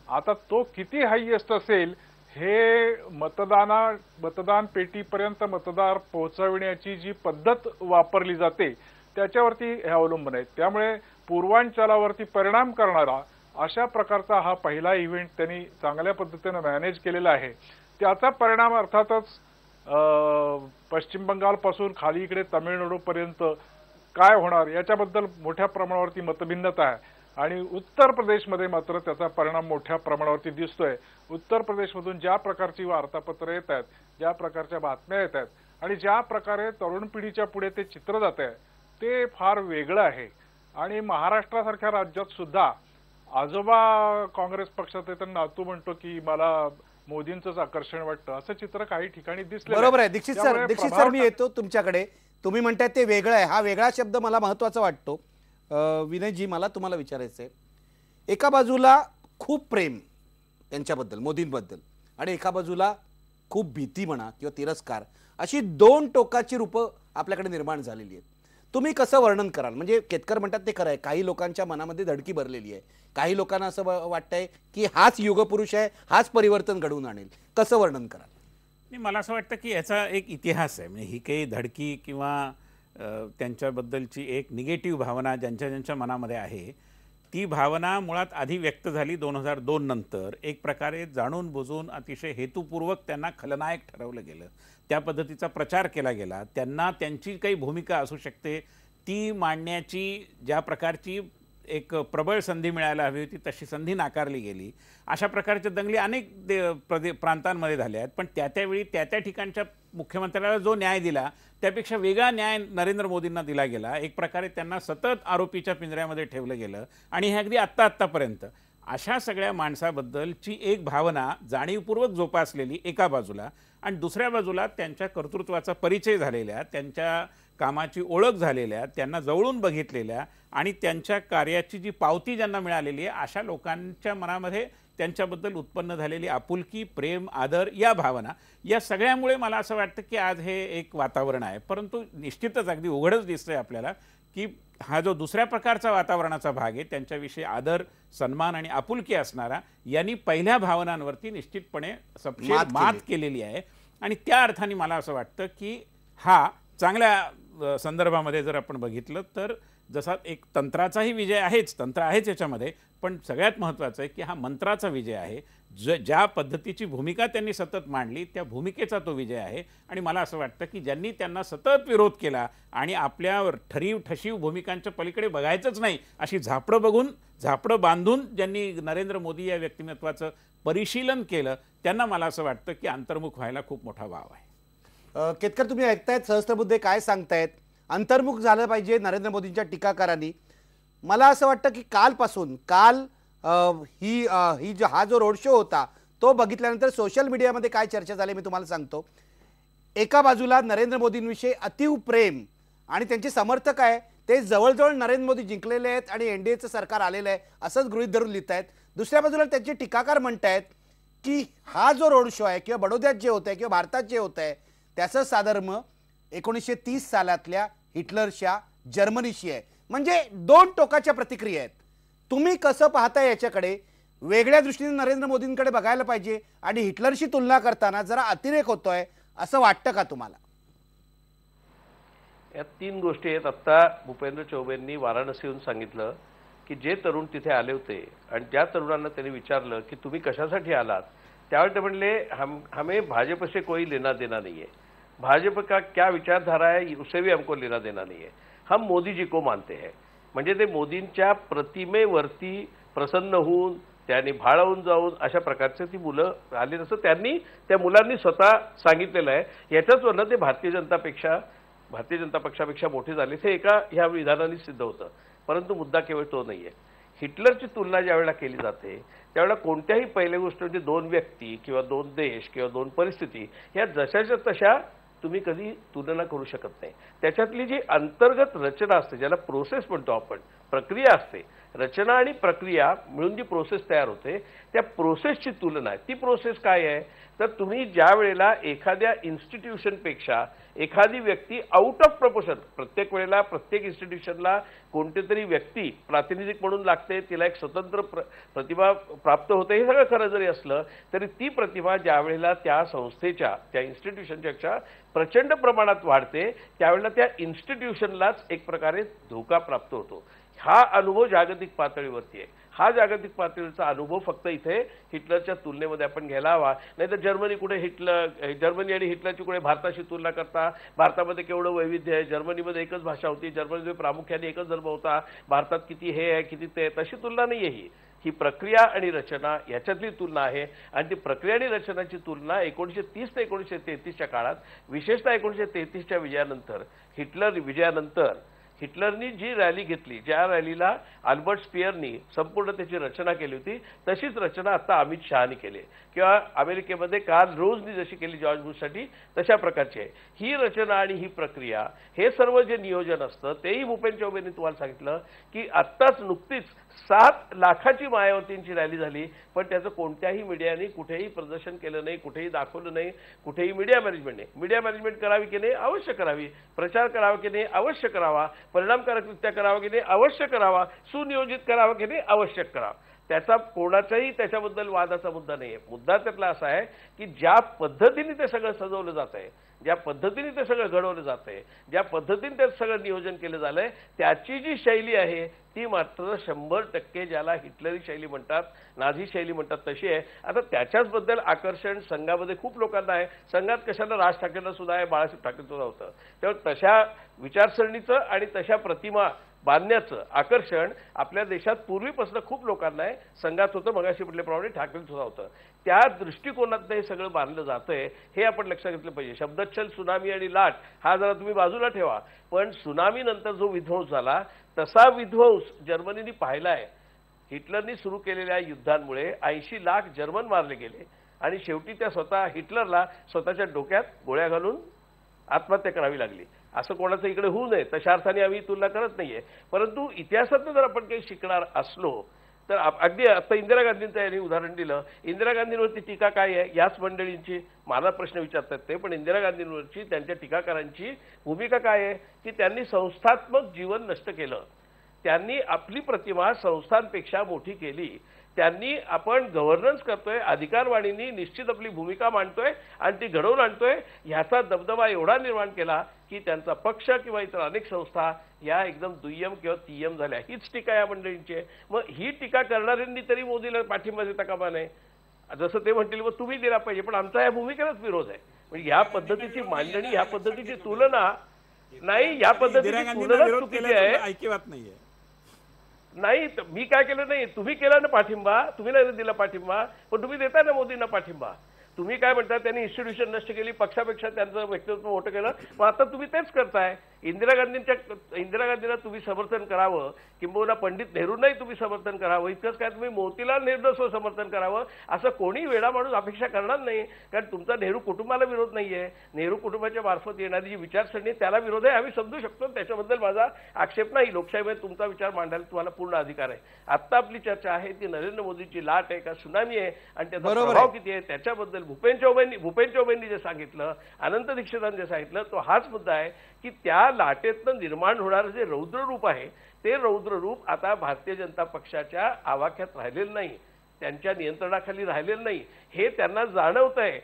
आता तो किती हायएस्ट असेल हे मतदाना मतदान पेटीपर्यंत मतदार पोहोचविण्याची जी पद्धत वापरली जाते त्याच्यावरती हे अवलंबून आहे. त्यामुळे पूर्वांचलावरती परिणाम करणारा अशा प्रकारचा हा पहिला इव्हेंट त्यांनी चांगल्या पद्धतीनं मॅनेज केलेला आहे. त्याचा परिणाम अर्थातच पश्चिम बंगालपासून खाली इकडे तामिळनाडूपर्यंत काय होणार याच्याबद्दल मोठ्या प्रमाणावरती मतभिन्नता आहे. आणि उत्तर प्रदेशमध्ये मात्र त्याचा परिणाम मोठ्या प्रमाणावरती दिसतोय. उत्तर प्रदेशमधून ज्या प्रकारची वार्तापत्र येत आहेत ज्या प्रकारच्या बातम्या येत आहेत आणि ज्या प्रकारे तरुण पिढीच्या पुढे ते चित्र जात आहे ते फार वेगळं आहे. आणि महाराष्ट्रासारख्या राज्यात सुद्धा आजोबा काँग्रेस पक्षात आहे तर नातू म्हणतो की मला मोदींचंच आकर्षण वाटतं. असं चित्र काही ठिकाणी दिसलं बरोबर आहे. दीक्षित सर दीक्षित सर मी येतो तुमच्याकडे. तुम्ही म्हणताय ते वेगळं आहे. हा वेगळा शब्द मला महत्त्वाचा वाटतो. विनयजी मला तुम्हाला विचारायचं आहे एका बाजूला खूप प्रेम त्यांच्याबद्दल मोदींबद्दल आणि एका बाजूला खूप भीती म्हणा किंवा तिरस्कार अशी दोन टोकाची रूपं आपल्याकडे निर्माण झालेली आहेत. तुम्ही कसं वर्णन कराल? म्हणजे केतकर म्हणतात ते खरं आहे काही लोकांच्या मनामध्ये धडकी भरलेली आहे. काही लोकांना असं वाटतंय की हाच युगपुरुष आहे हाच परिवर्तन घडवून आणेल. कसं वर्णन कराल? नाही मला असं वाटतं की याचा एक इतिहास आहे. म्हणजे ही काही धडकी किंवा त्यांच्याबद्दलची एक निगेटिव्ह भावना ज्यांच्या ज्यांच्या मनामध्ये आहे ती भावना मुळात आधी व्यक्त झाली दोन हजार दोन नंतर. एक प्रकारे जाणून बुजून अतिशय हेतुपूर्वक त्यांना खलनायक ठरवलं गेलं. त्या पद्धतीचा प्रचार केला गेला. त्यांना त्यांची काही भूमिका असू शकते ती मांडण्याची ज्या प्रकारची एक प्रबळ संधी मिळायला हवी होती तशी संधी नाकारली गेली. अशा प्रकारच्या दंगली अनेक दे प्रदे प्रांतांमध्ये झाल्या आहेत. पण त्या त्यावेळी त्या त्या ठिकाणच्या मुख्यमंत्र्याला जो न्याय दिला त्यापेक्षा वेगळा न्याय नरेंद्र मोदींना दिला गेला. एक प्रकारे त्यांना सतत आरोपीच्या पिंजऱ्यामध्ये ठेवलं गेलं आणि हे अगदी आत्ता आत्तापर्यंत अशा सगळ्या माणसाबद्दलची एक भावना जाणीवपूर्वक जोपासलेली एका बाजूला आणि दुसऱ्या बाजूला त्यांच्या कर्तृत्वाचा परिचय झालेल्या त्यांच्या कामाची ओळख झालेल्या त्यांना जवळून बघितलेल्या आणि त्यांच्या कार्याची जी पावती ज्यांना मिळालेली आहे अशा लोकांच्या मनामध्ये त्यांच्याबद्दल उत्पन्न झालेली आपुलकी प्रेम आदर या भावना या सगळ्यामुळे मला असं वाटतं की आज हे एक वातावरण आहे परंतु निश्चितच अगदी उघडच दिसतंय आपल्याला की हा जो दुसऱ्या प्रकारचा वातावरणाचा भाग आहे त्यांच्याविषयी आदर सन्मान आणि आपुलकी असणारा यांनी पहिल्या भावनांवरती निश्चितपणे सपशेल मात मात केली. केलेली आहे आणि त्या अर्थाने मला असं वाटतं की हा चांगल्या संदर्भामध्ये जर आपण बघितलं तर जसा एक तंत्राचाही विजय आहेच तंत्र आहेच याच्यामध्ये पण सगळ्यात महत्त्वाचं आहे की हा मंत्राचा विजय आहे. ज ज्या पद्धतीची भूमिका त्यांनी सतत मांडली त्या भूमिकेचा तो विजय आहे. आणि मला असं वाटतं की ज्यांनी त्यांना सतत विरोध केला आणि आपल्या ठरीव ठशीव भूमिकांच्या पलीकडे बघायचंच नाही अशी झापडं बघून झापडं बांधून ज्यांनी नरेंद्र मोदी या व्यक्तिमत्वाचं परिशीलन केलं त्यांना मला असं वाटतं की अंतर्मुख व्हायला खूप मोठा वाव आहे. केतकर तुम्ही ऐकतायत सहस्त्रबुद्धे काय सांगतायत? अंतर्मुख झालं पाहिजे नरेंद्र मोदींच्या टीकाकारांनी. मला असं वाटतं की कालपासून काल ही ही जो हा जो रोड शो होता तो बघितल्यानंतर सोशल मीडियामध्ये काय चर्चा झाली मी तुम्हाला सांगतो. एका बाजूला नरेंद्र मोदींविषयी अतिव प्रेम आणि त्यांचे समर्थक आहे ते जवळजवळ नरेंद्र मोदी जिंकलेले आहेत आणि एन डी एचं सरकार आलेलं आहे असंच गृहीत धरून लिहित आहेत दुसऱ्या बाजूला त्यांचे टीकाकार म्हणत आहेत की हा जो रोड शो आहे किंवा बडोद्यात जे होत आहे किंवा भारतात जे होत आहे त्याचं साधर्म एकोणीसशे तीस सालातल्या हिटलरच्या जर्मनीशी आहे. म्हणजे दोन टोकाच्या प्रतिक्रिया आहेत. तुम्ही कसं पाहताय याच्याकडे? वेगळ्या दृष्टीने नरेंद्र मोदींकडे बघायला पाहिजे आणि हिटलरशी तुलना करताना जरा अतिरेक होतोय असं वाटतं का तुम्हाला? या तीन गोष्टी आहेत. आत्ता भूपेंद्र चौबेंनी वाराणसीहून सांगितलं की जे तरुण तिथे आले होते आणि ज्या तरुणांना त्यांनी विचारलं की तुम्ही कशासाठी आलात? त्यावेळी ते म्हणले हम हमें भाजप से कोई लेना देना नाही आहे भाजपा का क्या विचारधारा है उसे भी हमको लेना देना नहीं है। हम मोदी जी को मानते हैं। म्हणजे ते मोदींच्या प्रतिमेवरती प्रसन्न होऊन त्यांनी भाळवून जाऊन अशा प्रकारचे ती मुलं आली. तसं त्यांनी त्या मुलांनी स्वतः सांगितलेलं आहे. याच्याच वरनं ते भारतीय जनतापेक्षा भारतीय जनता पक्षापेक्षा मोठे झाले. हे एका ह्या विधानाने सिद्ध होतं. परंतु मुद्दा केवळ तो नाही आहे हिटलरची तुलना ज्यावेळेला केली जाते त्यावेळेला कोणत्याही पहिल्या गोष्ट म्हणजे दोन व्यक्ती किंवा दोन देश किंवा दोन परिस्थिती ह्या जशाच्या तशा तुम्ही कधी तुलना करू शकत नाही. त्याच्यातली जी अंतर्गत रचना असते ज्याला प्रोसेस म्हणतो आपण प्रक्रिया असते रचना आणि प्रक्रिया मिळून जी प्रोसेस तयार होते त्या प्रोसेसची तुलना आहे. ती प्रोसेस काय आहे? तर तुम्ही ज्या वेळेला एखाद्या इन्स्टिट्यूशनपेक्षा एखादी व्यक्ती आउट ऑफ प्रपोशन प्रत्येक वेळेला प्रत्येक इन्स्टिट्यूशनला कोणती तरी व्यक्ती प्रातिनिधिक म्हणून लागते तिला एक स्वतंत्र प्र प्रतिभा प्राप्त होते हे सगळं खरं जरी असलं तरी ती प्रतिभा ज्या वेळेला त्या संस्थेच्या त्या इन्स्टिट्यूशनच्यापेक्षा प्रचंड प्रमाणात वाढते त्यावेळेला त्या इन्स्टिट्यूशनलाच एक प्रकारे धोका प्राप्त होतो. हा अनुभव जागतिक पातळीवरती आहे. हा जागतिक पातळीचा अनुभव फक्त इथे हिटलरच्या तुलनेमध्ये आपण घ्यायला हवा नाही तर जर्मनी कुठे हिटलर जर्मनी आणि हिटलरची कुठे भारताशी तुलना करता भारतामध्ये केवढं वैविध्य आहे जर्मनीमध्ये एकच भाषा होती जर्मनीमध्ये प्रामुख्याने एकच धर्म होता भारतात किती हे आहे किती ते आहे. तशी तुलना नाही आहे ही ही प्रक्रिया आणि रचना याच्यातली तुलना आहे आणि ती प्रक्रिया आणि रचनाची तुलना एकोणीशे तीस ते एकोणीशे तेहतीसच्या काळात विशेषतः एकोणीशे तेहतीसच्या विजयानंतर हिटलर विजयानंतर हिटलरनी जी रॅली घेतली ज्या रॅलीला अल्बर्ट स्पियरनी संपूर्ण त्याची रचना केली होती तशीच रचना आता अमित शहानी केली आहे. किंवा अमेरिकेमध्ये काल रोजनी जशी केली जॉर्ज बुशसाठी तशा प्रकारची आहे ही रचना आणि ही प्रक्रिया हे सर्व जे नियोजन असतं तेही भूपेन चौबेने तुम्हाला सांगितलं की आत्ताच नुकतीच सात लाखाची मायावतींची रॅली झाली पण त्याचं कोणत्याही मीडियाने कुठेही प्रदर्शन केलं नाही कुठेही दाखवलं नाही कुठेही मीडिया मॅनेजमेंट नाही. मीडिया मॅनेजमेंट करावी की नाही? अवश्य करावी. प्रचार करावा की नाही? अवश्य करावा. परिणामकारकरित्या करावा की नाही? अवश्य करावा. सुनियोजित करावा की नाही? आवश्यक करावा. त्याचा कोणाचाही त्याच्याबद्दल वादाचा मुद्दा नाही आहे मुद्दा त्यातला असा आहे की ज्या पद्धतीने ते सगळं सजवलं जात आहे ज्या पद्धतीने ते सगळं घडवलं जात आहे ज्या पद्धतीने ते सगळं नियोजन केलं झालंय त्याची जी शैली आहे ती मात्र शंभर टक्के ज्याला हिटलरी शैली म्हणतात नाझी शैली म्हणतात तशी आहे. आता त्याच्याच बद्दल आकर्षण संघामध्ये खूप लोकांना आहे. संघात कशाला राज ठाकरेंना सुद्धा आहे बाळासाहेब ठाकरे सुद्धा होतं तेव्हा तशा विचारसरणीचं आणि तशा प्रतिमा बांधण्याचं आकर्षण आपल्या देशात पूर्वीपासून खूप लोकांना आहे. संघात होतं मगाशी म्हटल्याप्रमाणे ठाकरे सुद्धा होतं. त्या दृष्टिकोनातनं हे सगळं बांधलं जातंय हे आपण लक्षात घेतलं पाहिजे. शब्दच्छल सुनामी आणि लाट हा जरा तुम्ही बाजूला ठेवा. पण सुनामी नंतर जो विध्वंस झाला तसा विध्वंस जर्मनीने पाहिला आहे. हिटलरनी सुरू केलेल्या युद्धांमुळे ऐंशी लाख जर्मन मारले गेले. आणि शेवटी त्या स्वतः हिटलरला स्वतःच्या डोक्यात गोळ्या घालून आत्महत्या करावी लागली. असं कोणाचं इकडे होऊ नये. तशा अर्थाने आम्ही तुलना करत नाहीये. परंतु इतिहासातनं जर आपण काही शिकणार असलो तर अगदी आता इंदिरा गांधींचं यांनी उदाहरण दिलं. इंदिरा गांधींवरती टीका काय आहे? याच मंडळींची मला प्रश्न विचारतात ते पण इंदिरा गांधींवरची त्यांच्या टीकाकारांची भूमिका काय आहे? की त्यांनी संस्थात्मक जीवन नष्ट केलं. त्यांनी आपली प्रतिमा संस्थांपेक्षा मोठी केली. त्यांनी आपण गव्हर्नन्स करतोय अधिकारवाणींनी निश्चित आपली भूमिका मांडतोय आणि ती घडवून आणतोय. ह्याचा दबदबा एवढा निर्माण केला की त्यांचा पक्ष किंवा इतर अनेक संस्था या एकदम दुय्यम किंवा तिय्यम झाल्या. हीच टीका या मंडळींची आहे. मग ही टीका करणाऱ्यांनी तरी मोदीला पाठिंबा देता कामा नये? जसं ते म्हणतील मग तुम्ही दिला पाहिजे पण आमचा या भूमिकेलाच विरोध आहे. म्हणजे या पद्धतीची मांडणी ह्या पद्धतीची तुलना नाही या पद्धतीची तुलना चुकीची आहे. नाही मी काय केलं नाही. तुम्ही केला ना पाठिंबा तुम्ही नाही दिला पाठिंबा पण तुम्ही देताय ना मोदींना पाठिंबा. तुम्ही काय म्हणता त्यांनी इन्स्टिट्यूशन नष्ट केली पक्षापेक्षा त्यांचं व्यक्तित्व मोठं केलं मग आता तुम्ही तेच करताय. इंदिरा गांधींच्या इंदिरा गांधींना तुम्ही समर्थन करावं किंबहुना पंडित नेहरूंनाही तुम्ही समर्थन करावं इतकंच काय तुम्ही मोतीलाल नेहरूंना समर्थन करावं असं कोणी वेळा माणूस अपेक्षा करणार नाही. कारण तुमचा नेहरू कुटुंबाला विरोध नाहीये. नेहरू कुटुंबाच्या मार्फत येणारी जी विचारसरणी आहे, त्याला विरोध आहे आम्ही समजू शकतो. त्याच्याबद्दल माझा आक्षेप नाही. लोकशाहीमध्ये तुमचा विचार मांडायला तुम्हाला पूर्ण अधिकार आहे. आता आपली चर्चा आहे ती नरेंद्र मोदीची लाट आहे का सुनामी आहे आणि त्याचा प्रभाव आहे. किती आहे त्याच्याबद्दल भूपेन चौबेंनी भूपेन चौबेंनी जे सांगितलं अनंत दीक्षितांनी जे सांगितलं तो हाच मुद्दा आहे. की त्या लाटेतनं निर्माण होणारं जे रौद्ररूप आहे ते रौद्ररूप आता भारतीय जनता पक्षाच्या आवाक्यात राहिलेलं नाही त्यांच्या नियंत्रणाखाली राहिलेलं नाही. हे त्यांना जाणवत आहे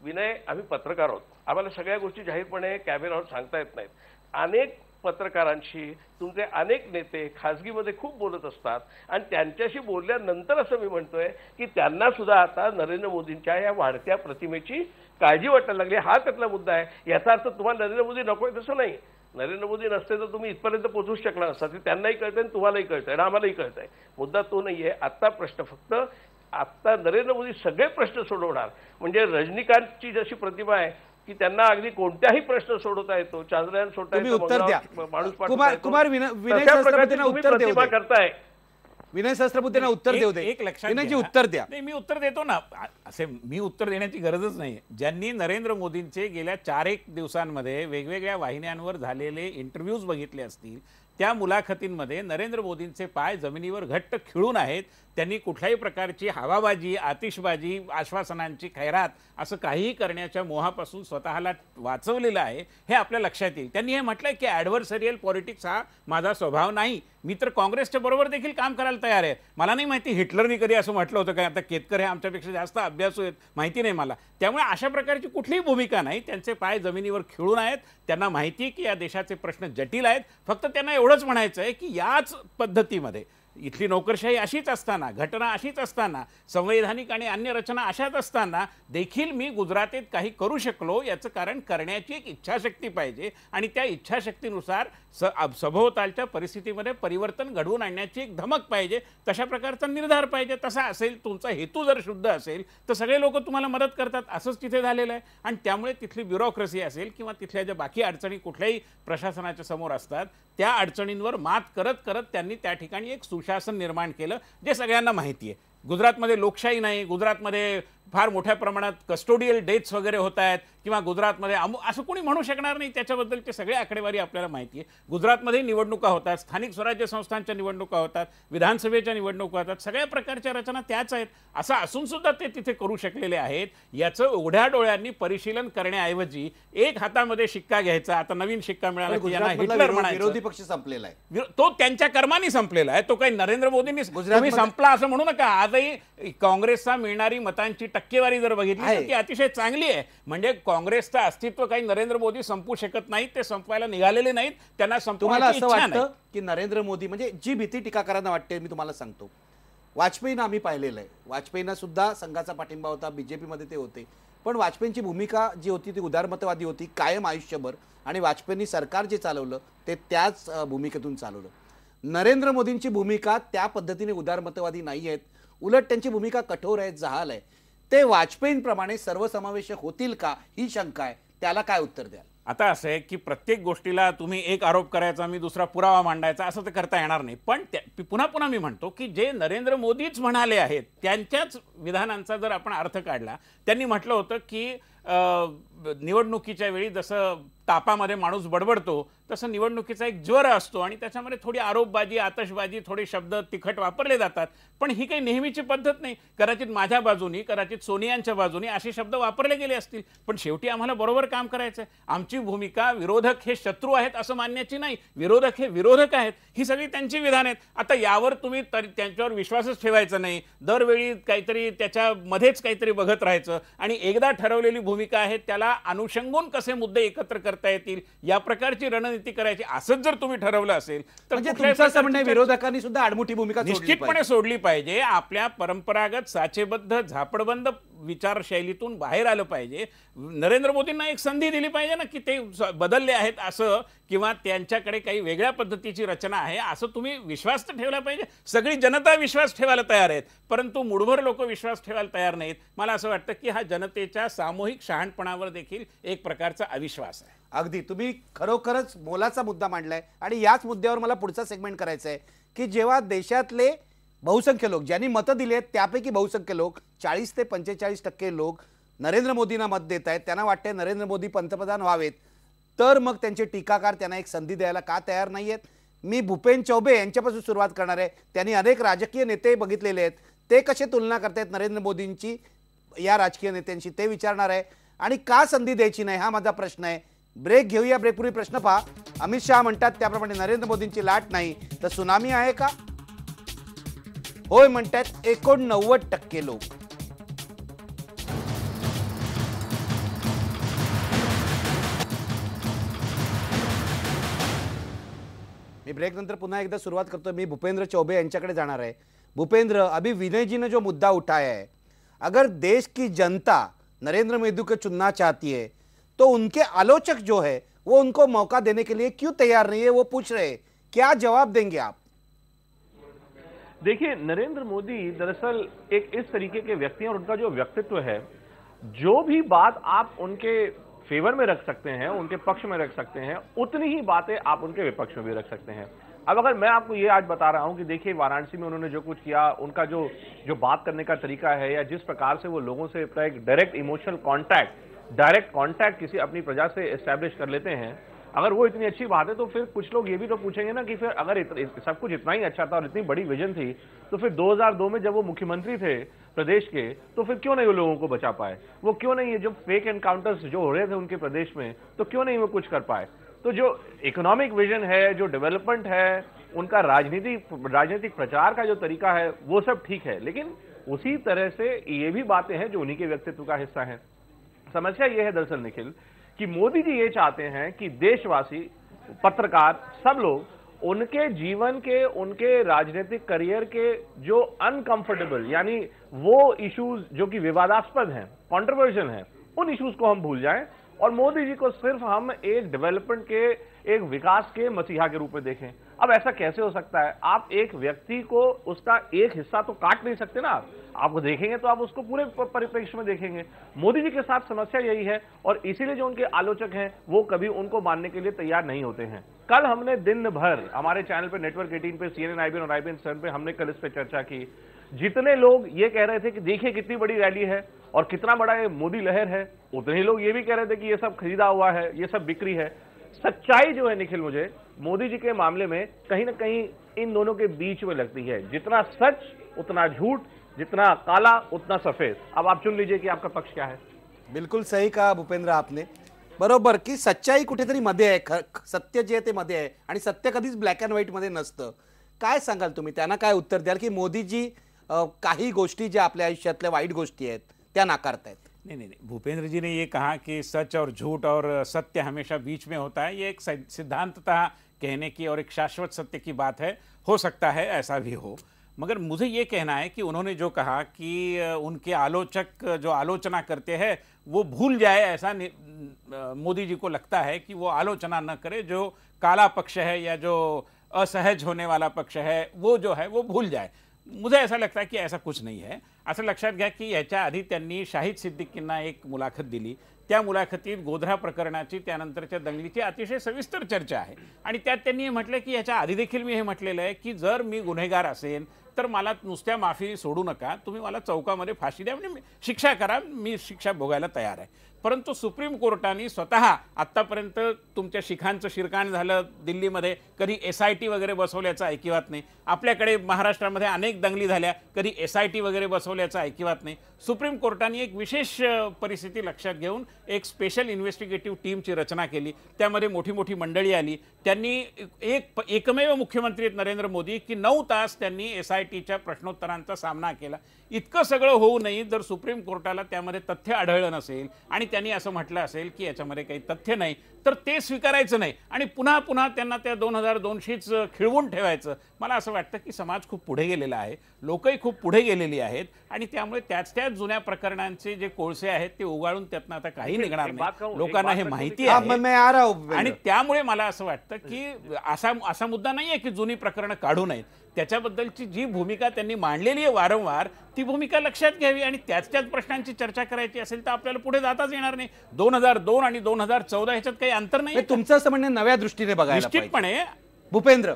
विनय आम्ही पत्रकार आहोत. आम्हाला सगळ्या गोष्टी जाहीरपणे कॅमेरावर सांगता येत नाहीत. अनेक पत्रकारांशी तुमचे अनेक नेते खाजगीमध्ये खूप बोलत असतात आणि त्यांच्याशी बोलल्यानंतर असं मी म्हणतोय की त्यांना सुद्धा आता नरेंद्र मोदींच्या या वाढत्या प्रतिमेची काळजी वाटायला लागली. हा त्यातला मुद्दा आहे. याचा अर्थ तुम्हाला नरेंद्र मोदी नकोय तसं नाही. नरेंद्र मोदी नसते तर तुम्ही इथपर्यंत पोहोचूच शकला नसता. ते त्यांनाही कळतंय आणि तुम्हालाही कळतंय आणि आम्हालाही कळतंय. मुद्दा तो नाहीये. आत्ता प्रश्न फक्त आत्ता नरेंद्र मोदी सगळे प्रश्न सोडवणार. म्हणजे रजनीकांतची जशी प्रतिमा आहे की त्यांना अगदी कोणत्याही प्रश्न सोडवता येतो. चांद्रयान सोडता येतो माणूस पाठवता कुमार- येतो. विनय- दे. करताय. विनय सहस्त्रबुद्धेंना उत्तर देऊ दे. एक लक्षात विनयजी. उत्तर द्या. नाही मी उत्तर देतो ना. असे मी उत्तर देण्याची गरजच नाही ज्यांनी नरेंद्र मोदींचे गेल्या चार एक दिवसांमध्ये वेगवेगळ्या वाहिन्यांवर झालेले इंटरव्ह्यूज बघितले असतील त्या मुलाखतींमध्ये नरेंद्र मोदींचे पाय जमिनीवर घट्ट खिळून आहेत. त्यांनी कुठल्याही प्रकारची हवाबाजी आतिषबाजी आश्वासनांची खैरात असं काहीही करण्याच्या मोहापासून स्वतःला वाचवलेलं आहे हे आपल्या लक्षात येईल. त्यांनी हे म्हटलं की ॲडव्हर्सरियल पॉलिटिक्स हा माझा स्वभाव नाही. मी तर काँग्रेसच्या बरोबर देखील काम करायला तयार आहे. मला नाही माहिती हिटलरनी कधी असं म्हटलं होतं काय आता केतकर हे आमच्यापेक्षा जास्त अभ्यासू आहेत माहिती नाही मला. त्यामुळे अशा प्रकारची कुठलीही भूमिका नाही. त्यांचे पाय जमिनीवर खिळून आहेत. त्यांना माहिती आहे की या देशाचे प्रश्न जटिल आहेत. फक्त त्यांना एवढंच म्हणायचं आहे की याच पद्धतीमध्ये इथली नोकरशाही अशीच असताना घटना अशीच असताना संवैधानिक आणि अन्य रचना अशाच असताना देखील मी गुजरातेत काही करू शकलो याचं कारण करण्याची एक इच्छाशक्ती पाहिजे आणि त्या इच्छाशक्तीनुसार स सभोवतालच्या परिस्थितीमध्ये परिवर्तन घडवून आणण्याची एक धमक पाहिजे. तशा प्रकारचा निर्धार पाहिजे. तसा असेल तुमचा हेतू जर शुद्ध असेल तर सगळे लोक तुम्हाला मदत करतात. असंच तिथे झालेलं आहे. आणि त्यामुळे तिथली ब्युरोक्रेसी असेल किंवा तिथल्या ज्या बाकी अडचणी कुठल्याही प्रशासनाच्या समोर असतात त्या अडचणींवर मात करत करत त्यांनी त्या ठिकाणी एक सुशासन निर्माण केलं जे सगळ्यांना माहिती आहे. गुजरातमध्ये लोकशाही नाही गुजरातमध्ये फार मोठ्या प्रमाणात कस्टोडियल डेथ्स वगैरे होत आहेत किंवा गुजरातमध्ये अमु असं कोणी म्हणू शकणार नाही. त्याच्याबद्दलची सगळी आकडेवारी आपल्याला माहिती आहे. गुजरातमध्ये निवडणुका होतात स्थानिक स्वराज्य संस्थांच्या निवडणुका होतात विधानसभेच्या निवडणुका होतात. सगळ्या प्रकारच्या रचना त्याच आहेत. असं असून सुद्धा ते तिथे करू शकलेले आहेत. याचं उघड्या डोळ्यांनी परिशीलन करण्याऐवजी एक हातामध्ये शिक्का घ्यायचा. आता नवीन शिक्का मिळाला की यांना हिटलर म्हणायचं. विरोधी पक्ष संपलेला आहे. तो त्यांच्या कर्माने संपलेला आहे. तो काही नरेंद्र मोदींनी संपला असं म्हणू नका. आजही काँग्रेसचा मिळणारी मतांची टक्केवारी जर बघितली. तर ती अतिशय चांगली आहे. म्हणजे काँग्रेसचं अस्तित्व काही नरेंद्र मोदी संपू शकत नाहीत ते संपवायला निघालेले नाहीत त्यांना तुम्हाला असं वाटतं की नरेंद्र मोदी म्हणजे जी भीती टीकाकारांना वाटते मी तुम्हाला सांगतो. वाजपेयींना आम्ही पाहिलेलं आहे. वाजपेयींना सुद्धा संघाचा पाठिंबा होता बीजेपीमध्ये ते होते. पण वाजपेयींची भूमिका जी होती ती उदारमतवादी होती कायम आयुष्यभर. आणि वाजपेयींनी सरकार जे चालवलं ते त्याच भूमिकेतून चालवलं. नरेंद्र मोदींची भूमिका त्या पद्धतीने उदारमतवादी नाही आहेत उलट त्यांची भूमिका कठोर आहे जहाल आहे. ते वाजपेयींप्रमाणे सर्वसमावेशक होतील का ही शंका आहे. त्याला काय उत्तर द्याल? आता असं आहे की प्रत्येक गोष्टीला तुम्ही एक आरोप करायचा मी दुसरा पुरावा मांडायचा असं तर करता येणार नाही. पण त्या- पुन्हा पुन्हा मी म्हणतो की जे नरेंद्र मोदीच म्हणाले आहेत त्यांच्याच विधानांचा जर आपण अर्थ काढला त्यांनी म्हटलं होतं की निवडणुकीच्या वेळी जसं तापामध्ये माणूस बडबडतो तसं निवडणुकीचा एक ज्वर असतो आणि त्याच्यामध्ये थोडी आरोपबाजी आतषबाजी थोडे शब्द तिखट वापरले जातात. पण ही काही नेहमीची पद्धत नाही. कदाचित माझ्या बाजूनी कदाचित सोनियांच्या बाजूनी असे शब्द वापरले गेले असतील. पण शेवटी आम्हाला बरोबर काम करायचं आहे आमची भूमिका विरोधक हे शत्रू आहेत असं मानण्याची नाही. विरोधक हे विरोधक आहेत. ही सगळी त्यांची विधान आहेत. आता यावर तुम्ही तर त्यांच्यावर विश्वासच ठेवायचा नाही. दरवेळी काहीतरी त्याच्यामध्येच काहीतरी बघत राहायचं आणि एकदा ठरवलेली भूमिका आहे त्याला अनुषंगून कसे मुद्दे एकत्र करता येतील या प्रकारची रणनीती करायची असंच जर तुम्ही ठरवलं असेल तर म्हणजे विरोधकांनी सुद्धा आडमुठी भूमिका निश्चितपणे. सोडली पाहिजे. आपल्या परंपरागत साचेबद्ध झापडबंद विचारशैलीतून बाहेर आलं पाहिजे. नरेंद्र मोदींना एक संधी दिली पाहिजे ना की ते बदलले आहेत असं किंवा त्यांच्याकडे काही वेगळ्या पद्धतीची रचना आहे असं तुम्ही विश्वास तर ठेवला पाहिजे. सगळी जनता विश्वास ठेवायला तयार आहेत परंतु मुठभर लोक विश्वास ठेवायला तयार नाहीत. मला असं वाटतं की हा जनतेच्या सामूहिक शहाणपणावर देखील एक प्रकारचा अविश्वास आहे. अगदी. तुम्ही खरोखरच मोलाचा मुद्दा मांडलाय आणि याच मुद्द्यावर मला पुढचा सेगमेंट करायचा आहे की जेव्हा देशातले बहुसंख्य लोक ज्यांनी मतं दिली आहेत त्यापैकी बहुसंख्य लोक चाळीस ते पंचेचाळीस टक्के लोक नरेंद्र मोदींना मत देत आहेत त्यांना वाटते नरेंद्र मोदी पंतप्रधान व्हावेत तर मग त्यांचे टीकाकार त्यांना एक संधी द्यायला का तयार नाही आहेत मी भूपेन चौबे यांच्यापासून सुरुवात करणार आहे. त्यांनी अनेक राजकीय नेते बघितलेले आहेत. ते कसे तुलना करतायत नरेंद्र मोदींची? या राजकीय नेत्यांशी ते विचारणार आहे. आणि का संधी द्यायची नाही हा माझा प्रश्न आहे. ब्रेक घेऊया ब्रेकपूर्वी प्रश्न पहा. अमित शहा म्हणतात त्याप्रमाणे नरेंद्र मोदींची लाट नाही तर सुनामी आहे का? होय म्हणतात एकोणनव्वद टक्के लोक. मी ब्रेक नंतर पुन्हा एकदा सुरुवात करतो मी भूपेंद्र चौबे यांच्याकडे जाणार आहे. भूपेंद्र अभी विनयजीनं जो मुद्दा उठाया आहे अगर देश की जनता नरेंद्र मोदी को चुनना चाहती है तो उनके आलोचक जो है, वो उनको मौका देने के लिए क्यों तैयार नहीं है? वो पूछ रहे क्या जवाब देंगे आप? देखिए, नरेंद्र मोदी दरअसल एक इस तरीके के व्यक्ति हैं और उनका जो व्यक्तित्व है, जो भी बात आप उनके फेवर में रख सकते हैं, उनके पक्ष में रख सकते हैं, उतनी ही बातें आप उनके विपक्ष में भी रख सकते हैं। अब अगर मैं आपको ये आज बता रहा हूँ कि देखिए, वाराणसी में उन्होंने जो कुछ किया, उनका जो जो बात करने का तरीका है या जिस प्रकार से वो लोगों से अपना एक direct emotional contact direct contact किसी अपनी प्रजा से एस्टेब्लिश कर लेते हैं। अगर वो इतनी अच्छी बात है तो फिर कुछ लोग ये भी तो पूछेंगे ना कि फिर अगर सब कुछ इतना ही अच्छा था और इतनी बड़ी विजन थी तो फिर 2002 में जब वो मुख्यमंत्री थे प्रदेश के तो फिर क्यों नहीं वो लोगों को बचा पाए? वो क्यों नहीं ये जो फेक एनकाउंटर्स जो हो रहे थे उनके प्रदेश में तो क्यों नहीं वो कुछ कर पाए? तो जो इकोनॉमिक विजन है, जो डेवलपमेंट है, उनका राजनीतिक राजनीतिक प्रचार का जो तरीका है, वो सब ठीक है। लेकिन उसी तरह से ये भी बातें हैं जो उन्हीं के व्यक्तित्व का हिस्सा है। समस्या ये है दरअसल निखिल, कि मोदी जी ये चाहते हैं कि देशवासी, पत्रकार, सब लोग उनके जीवन के, उनके राजनीतिक करियर के जो अनकंफर्टेबल यानी वो इश्यूज़ जो कि विवादास्पद हैं कंट्रोवर्शियल हैं, उन इश्यूज़ को हम भूल जाएँ। और मोदी जी को सिर्फ़ हम एक डेवलपमेंट के, एक विकास के मसीहा के रूप में देखें। अब ऐसा कैसे हो सकता है? आप एक व्यक्ति को उसका एक हिस्सा तो काट नहीं सकते ना आप। आपको देखेंगे तो आप उसको पूरे परिप्रेक्ष्य में देखेंगे। मोदी जी के साथ समस्या यही है और इसीलिए जो उनके आलोचक हैं, वो कभी उनको मानने के लिए तैयार नहीं होते हैं। कल हमने दिन भर हमारे चैनल पर नेटवर्क 18 पे सीएनएन आईबीएन और आईबीएन सेवन पे हमने कल इस पर चर्चा की। जितने लोग ये कह रहे थे कि देखिए कितनी बड़ी रैली है और कितना बड़ा ये मोदी लहर है, उतने ही लोग ये भी कह रहे थे कि ये सब खरीदा हुआ है, ये सब बिक्री है। सच्चाई जो है निखिल, मुझे मोदी जी के मामले में कहीं ना कहीं इन दोनों के बीच में लगती है। जितना सच, उतना झूठ, जितना काला, उतना सफ़ेद। अब आप चुन लीजिए कि आपका पक्ष क्या है। बिलकुल सही कहा भूपेंद्र आपने। बरोबर की सच्चाई कुठेतरी मध्ये ख- सत्य जे आहे ते मध्ये आहे सत्य कधीच ब्लॅक अँड व्हाईट मध्ये नसतं. काय सांगाल तुम्ही? त्यांना काय उत्तर द्याल की मोदीजी काही गोष्टी ज्या आयुष्यातल्या वाईट गोष्टी आहेत, त्या नाकारतायत. नहीं नहीं नहीं. भूपेंद्र जी ने ये कहा कि सच और झूठ और सत्य हमेशा बीच में होता है, ये एक सिद्धांततः कहने की और एक शाश्वत सत्य की बात है। हो सकता है ऐसा भी हो। मगर मुझे ये कहना है कि उन्होंने जो कहा कि उनके आलोचक, जो आलोचना करते हैं, वो भूल जाए ऐसा मोदी जी को लगता है कि वो आलोचना न करे, जो काला पक्ष है या जो असहज होने वाला पक्ष है, वो जो है, वो भूल जाए। मुझे ऐसा लगता है की ऐसा कुछ नाही आहे असं लक्षात घ्या की याच्या आधी त्यांनी शाहिद सिद्दीकींना एक मुलाखत दिली। त्या मुलाखतीत गोधरा प्रकरणाची त्यानंतरच्या दंगलीची अतिशय सविस्तर चर्चा आहे. आणि त्यात त्यांनी हे म्हटलं की याच्या आधी देखील मी हे म्हटलेलं आहे की जर मी गुन्हेगार असेन तर मला नुसत्या माफी सोडू नका. तुम्ही मला चौकामध्ये फाशी द्या म्हणजे शिक्षा करा. मी शिक्षा भोगायला तयार आहे. परंतु सुप्रीम कोर्टाने स्वतः आत्तापर्यंत तुमच्या शिखांचं शिरकाण झालं दिल्लीमध्ये. कधी एस आय टी वगैरे बसवल्याचं ऐकिवात नाही. आपल्याकडे महाराष्ट्रामध्ये अनेक दंगली झाल्या कधी एस आय टी वगैरे बसवल्याचं ऐकिवात नाही. सुप्रीम कोर्टाने एक विशेष परिस्थिती लक्षात घेऊन एक स्पेशल इन्व्हेस्टिगेटिव्ह टीमची रचना केली. त्यामध्ये मोठी मोठी मंडळी आली. त्यांनी एक एकमेव मुख्यमंत्री आहेत नरेंद्र मोदी की नऊ तास त्यांनी एस आय टीच्या प्रश्नोत्तरांचा सामना केला. इतकं सगळं होऊ नये जर सुप्रीम कोर्टाला त्यामध्ये तथ्य आढळलं नसेल आणि त्यांनी असं म्हटलं असेल की याच्यामध्ये काही तथ्य नाही तर ते स्वीकारायचं नाही. आणि पुन्हा पुन्हा त्यांना त्या दोन हजार दोनशेच खिळवून ठेवायचं. मला असं वाटतं की समाज खूप पुढे गेलेला आहे लोकही खूप पुढे गेलेली आहेत आणि त्यामुळे त्याच त्याच जुन्या प्रकरणांचे जे कोळसे आहेत ते उगाळून त्यातनं आता काही निघणार नाही. एक लोकांना हे माहिती हा, आहे. हूं. आणि त्यामुळे मला असं वाटतं की असा असा मुद्दा नाहीये की जुनी प्रकरणं काढू नयेत. त्याच्याबद्दलची जी भूमिका त्यांनी मांडलेली आहे वारंवार ती भूमिका लक्षात घ्यावी आणि त्याच त्याच प्रश्नांची चर्चा करायची असेल तर आपल्याला पुढे जाताच येणार नाही. दोन हज़ार दोन आणि दोन हज़ार चौदा ह्याच्यात काही अंतर नाही तुमचं असं म्हणणं नव्या दृष्टीने बघायला पाहिजे. निश्चितपणे. भूपेंद्र.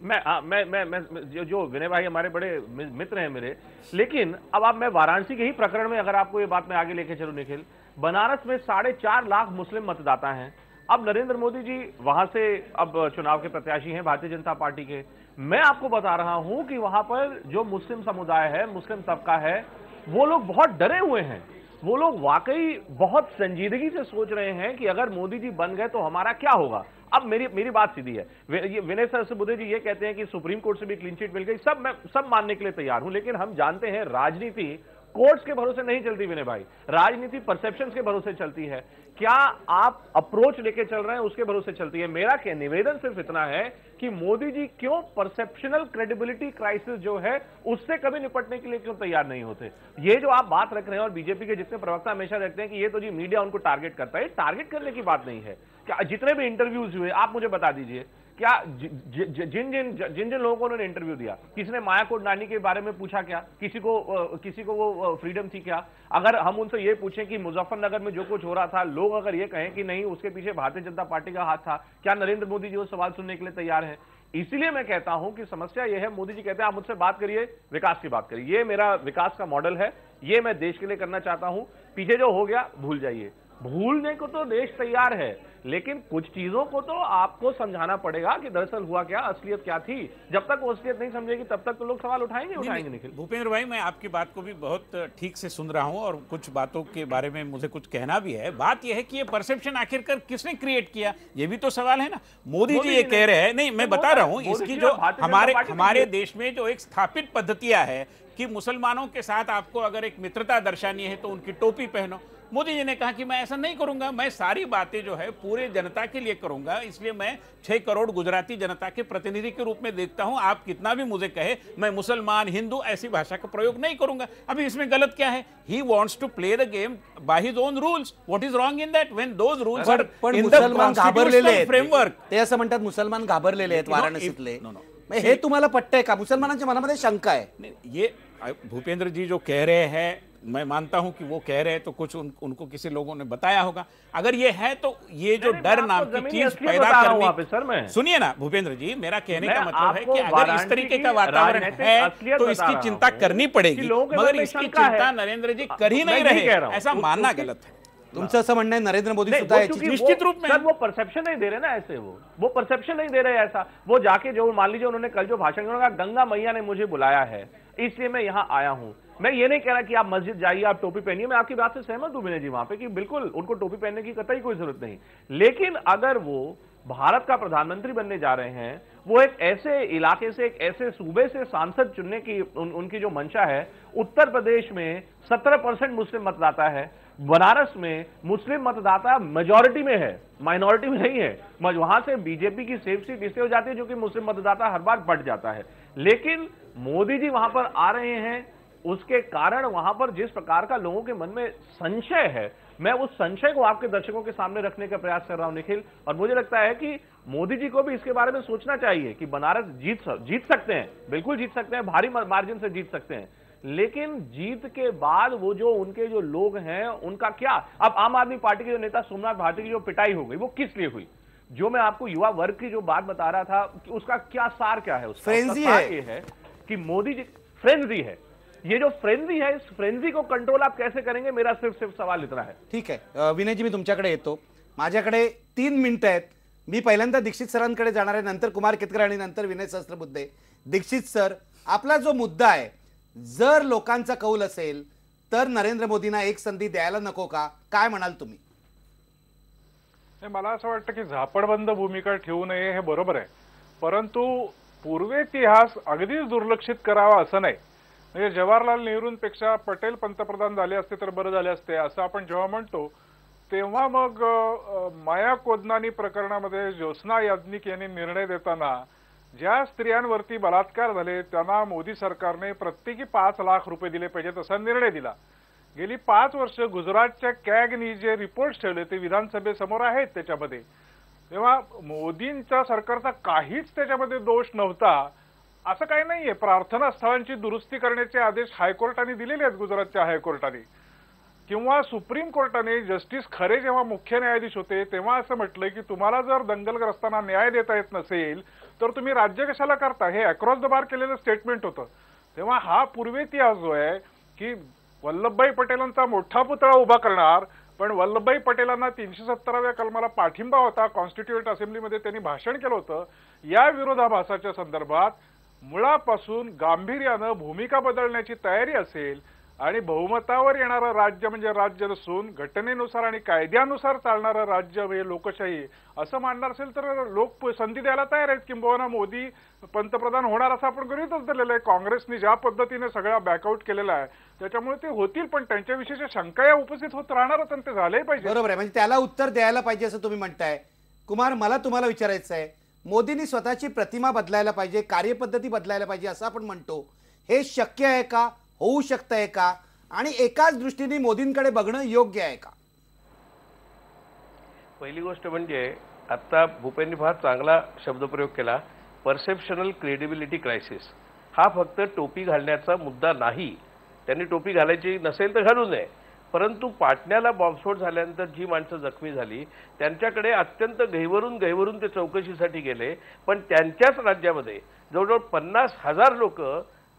मैं आ, मैं मैं मैं जो, जो विनय भाई हमारे बड़े मित्र हैं मेरे लेकिन अब आप मैं वाराणसी के ही प्रकरण में अगर आपको ये बात मैं आगे लेके चलूँ निखिल बनारस में साढ़े चार लाख मुस्लिम मतदाता हैं। अब नरेंद्र मोदी जी वहाँ से अब चुनाव के प्रत्याशी हैं, भारतीय जनता पार्टी के। मैं आपको बता रहा हूँ कि वहाँ पर जो मुस्लिम समुदाय है, मुस्लिम तबका है, वो लोग बहुत डरे हुए हैं। वो लोग वाकई बहुत संजीदगी से सोच रहे हैं कि अगर मोदी जी बन गए तो हमारा क्या होगा। अब मेरी मेरी बात सीधी है। विनय सर से बुद्धे जी ये कहते हैं कि सुप्रीम कोर्ट से भी क्लीन चिट मिल गई। सब मैं, सब मानने के लिए तैयार हूँ, लेकिन हम जानते हैं राजनीति कोर्ट्स के भरोसे नहीं चलती विनय भाई। राजनीति परसेप्शन के भरोसे चलती है। क्या आप अप्रोच लेके चल रहे हैं, उसके भरोसे चलती है? मेरा क्या निवेदन सिर्फ़ इतना है कि मोदी जी क्यों परसेप्शनल क्रेडिबिलिटी क्राइसिस जो है, उससे कभी निपटने के लिए क्यों तैयार नहीं होते? ये जो आप बात रख रहे हैं और बीजेपी के जितने प्रवक्ता हमेशा रखते हैं कि ये तो जी मीडिया उनको टारगेट करता है टारगेट करने की बात नहीं है। जितने भी इंटरव्यूज़ हुए, आप मुझे बता दीजिए। क्या जिन जिन जिन जिन लोगों को उन्होंने इंटरव्यू दिया किसी ने माया कोडनानी के बारे में पूछा क्या, किसी को किसी को वो फ्रीडम थी क्या? अगर हम उनसे ये पूछें कि मुजफ्फरनगर में जो कुछ हो रहा था, लोग अगर ये कहें कि नहीं, उसके पीछे भारतीय जनता पार्टी का हाथ था, क्या नरेंद्र मोदी जी वो सवाल सुनने के लिए तैयार है? इसीलिए मैं कहता हूँ कि समस्या यह है, मोदी जी कहते हैं, आप मुझसे बात करिए, विकास की बात करिए। ये मेरा विकास का मॉडल है, ये मैं देश के लिए करना चाहता हूँ। पीछे जो हो गया, भूल जाइए। भूलने को तो देश तैयार है लेकिन कुछ चीज़ों को तो आपको समझाना पड़ेगा कि दरअसल हुआ क्या असलियत क्या थी। जब तक वो असलियत नहीं समझेगी तब तक तो लोग सवाल उठाएँगे उठाएँगे निखिल। भूपेंद्र भाई मैं आपकी बात को भी बहुत ठीक से सुन रहा हूँ और कुछ बातों के बारे में मुझे कुछ कहना भी है। बात यह है कि ये परसेप्शन आखिरकार किसने क्रिएट किया ये भी तो सवाल है ना। मोदी जी ये कह रहे हैं नहीं मैं बता रहा हूँ इसकी जो हमारे हमारे देश में जो एक स्थापित पद्धतियाँ है कि मुसलमानों के साथ आपको अगर एक मित्रता दर्शानी है तो उनकी टोपी पहनो मोदी जी ने कहा कि मैं ऐसा नहीं करूँगा मैं सारी बातें जो है पूरे जनता के लिए करूँगा इसलिए मैं छह करोड़ गुजराती जनता के प्रतिनिधि के रूप में देखता हूँ। आप कितना भी मुझे कहे मैं मुसलमान हिंदू ऐसी भाषा का प्रयोग नहीं करूँगा। अभी इसमें गलत क्या है? He wants to play the game by his own rules what is wrong in that when those rules मुसलमान घाबरलेले फ्रेमवर्क ते असं म्हणतात मुसलमान घाबरलेले आहेत वाराणसीतले. हे तुम्हाला पटतंय का? मुसलमानांच्या मनामध्ये शंका आहे. ये भूपेंद्र जी जो कह रहे हैं मैं मानता हूँ कि वो कह रहे हैं तो कुछ उन, उनको किसी लोगों ने बताया होगा। अगर ये है तो ये जो डर नाम की चीज़ पैदा कर रहा हूँ करने। सुनिए ना भूपेंद्र जी मेरा कहने का मतलब है कि अगर इस तरीके का वातावरण है तो इसकी चिंता करनी पड़ेगी। मगर इसकी चिंता नरेंद्र जी कर ही नहीं रहे ऐसा मानना गलत है। तुमचं असं म्हणणं आहे नरेंद्र मोदी सुद्धा निश्चित रूप में। सर वो परसेप्शन नहीं दे रहे ना ऐसे वो। वो परसेप्शन नहीं दे रहे ऐसा। वो जाके जो मान लीजिए उन्होंने कल जो भाषण दिया, उन्होंने कहा गंगा मैया ने मुझे बुलाया है इसलिए मैं यहाँ आया हूँ। मैं ये नहीं कह रहा कि आप मस्जिद जाइए आप टोपी पहनिए मैं आपकी बात से सहमत हूँ विनय जी वहाँ पे कि बिल्कुल उनको टोपी पहनने की कतई कोई ज़रूरत नहीं। लेकिन अगर वो भारत का प्रधानमंत्री बनने जा रहे हैं वो एक ऐसे इलाके से एक ऐसे सूबे से सांसद चुनने की उन, उनकी जो मंशा है उत्तर प्रदेश में 17 परसेंट मुस्लिम मतदाता है बनारस में मुस्लिम मतदाता मेजॉरिटी में है माइनॉरिटी में नहीं है। वहाँ से बीजेपी की सेफ़ सीट इसलिए हो जाती है जो कि मुस्लिम मतदाता हर बार बढ़ जाता है। लेकिन मोदी जी वहाँ पर आ रहे हैं, उसके कारण वहाँ पर जिस प्रकार का लोगों के मन में संशय है, मैं उस संशय को आपके दर्शकों के सामने रखने का प्रयास कर रहा हूँ, निखिल। और मुझे लगता है कि मोदी जी को भी इसके बारे में सोचना चाहिए कि बनारस जीत जीत सकते हैं, बिल्कुल जीत सकते हैं, भारी मार्जिन से जीत सकते हैं। लेकिन जीत के बाद वो जो उनके जो लोग हैं उनका क्या? अब आम आदमी पार्टी के जो नेता सोमनाथ भारती की जो पिटाई हो गई वो किस लिए हुई? जो मैं आपको युवा वर्ग की जो बात बता रहा था उसका क्या सार क्या है उसका? फ्रेंजी उसका है। ये है कि मोदी जी फ्रेंजी है। ये जो फ्रेंजी है इस फ्रेंजी को कंट्रोल आप कैसे करेंगे? मेरा सिर्फ़ सिर्फ़ सवाल इतना है। ठीक आहे अ, विनयजी मी तुमच्याकडे येतो. माझ्याकडे तीन मिनिटं आहेत. मी पहिल्यांदा दीक्षित सरांकडे जाणार आहे. नंतर कुमार केतकर आणि नंतर विनय सहस्त्रबुद्धे. दीक्षित सर आपला जो मुद्दा आहे जर लोकांचा कौल असेल तर नरेंद्र मोदींना एक संधी द्यायला नको का? काय म्हणाल तुम्ही? मला असं वाटतं की झापडबंद भूमिका ठेवू नये हे बरोबर आहे. परंतु पूर्वेतिहास अगदीच दुर्लक्षित करावा असं नाही. म्हणजे जवाहरलाल नेहरूंपेक्षा पटेल पंतप्रधान झाले असते तर बरं झाले असते असं आपण जेव्हा म्हणतो तेव्हा मग माया कोदनानी प्रकरणामध्ये ज्योत्स्ना याज्ञिक यांनी निर्णय देताना ज्या स्त्रियांवरती बलात्कार झाले त्यांना मोदी सरकारने प्रत्येकी पाच लाख रुपये दिले पाहिजेत असा निर्णय दिला. गेली पाच वर्ष गुजरातच्या कॅगनी जे रिपोर्ट ठेवले ते विधानसभेसमोर आहेत त्याच्यामध्ये. तेव्हा मोदींच्या सरकारचा काहीच त्याच्यामध्ये दोष नव्हता. असं काही नाहीये. प्रार्थना स्थळांची दुरुस्ती करण्याचे आदेश हायकोर्टाने दिलेले आहेत गुजरातच्या हायकोर्टाने. किंवा सुप्रीम कोर्टाने जस्टिस खरे जेव्हा मुख्य न्यायाधीश होते तेव्हा असं म्हटलंय की तुम्हाला जर दंगलग्रस्तांना न्याय देता येत नसेल तर तुम्ही राज्य कशाला करता? हे अक्रॉस द बार केलेलं स्टेटमेंट होतं. तेव्हा हा पूर्वेतिहास जो आहे की वल्लभभाई पटेलांचा मोठा पुतळा उभा करणार पण वल्लभभाई पटेलांना तीनशे सत्तराव्या कलमाला पाठिंबा होता कॉन्स्टिट्युएंट असेंब्लीमध्ये त्यांनी भाषण केलं होतं. या विरोधाभासाच्या संदर्भात मुळापासून गांभीर्यानं भूमिका बदलण्याची तयारी असेल आणि बहुमतावर येणारं राज्य म्हणजे राज्य नसून घटनेनुसार आणि कायद्यानुसार चालणारं राज्य म्हणजे लोकशाही. असं मानणार असेल तर लोक संधी द्यायला तयार आहेत. किंबहुना मोदी पंतप्रधान होणार असं आपण गृहितच धरलेलं आहे. काँग्रेसने ज्या पद्धतीने सगळा बॅकआउट केलेला आहे त्याच्यामुळे ते होतील पण त्यांच्याविषयीच्या शंका या उपस्थित होत राहणारच आणि ते झाले पाहिजे बरोबर आहे. म्हणजे त्याला उत्तर द्यायला पाहिजे असं तुम्ही म्हणताय. कुमार मला तुम्हाला विचारायचं आहे. मोदींनी स्वतःची प्रतिमा बदलायला पाहिजे कार्यपद्धती बदलायला पाहिजे असं आपण म्हणतो. हे शक्य आहे का? होऊ शकतंय का? आणि एकाच दृष्टीने मोदींकडे बघणं योग्य आहे का? पहिली गोष्ट म्हणजे आता भूपेंनी फार चांगला शब्दप्रयोग केला. परसेप्शनल क्रेडिबिलिटी क्रायसिस हा फक्त टोपी घालण्याचा मुद्दा नाही. त्यांनी टोपी घालायची नसेल तर घालू नये. परंतु पाटण्याला बॉम्बस्फोट झाल्यानंतर जी माणसं जखमी झाली त्यांच्याकडे अत्यंत गहिवरून गहिवरून ते चौकशीसाठी गेले. पण त्यांच्याच राज्यामध्ये जवळजवळ पन्नास हजार लोक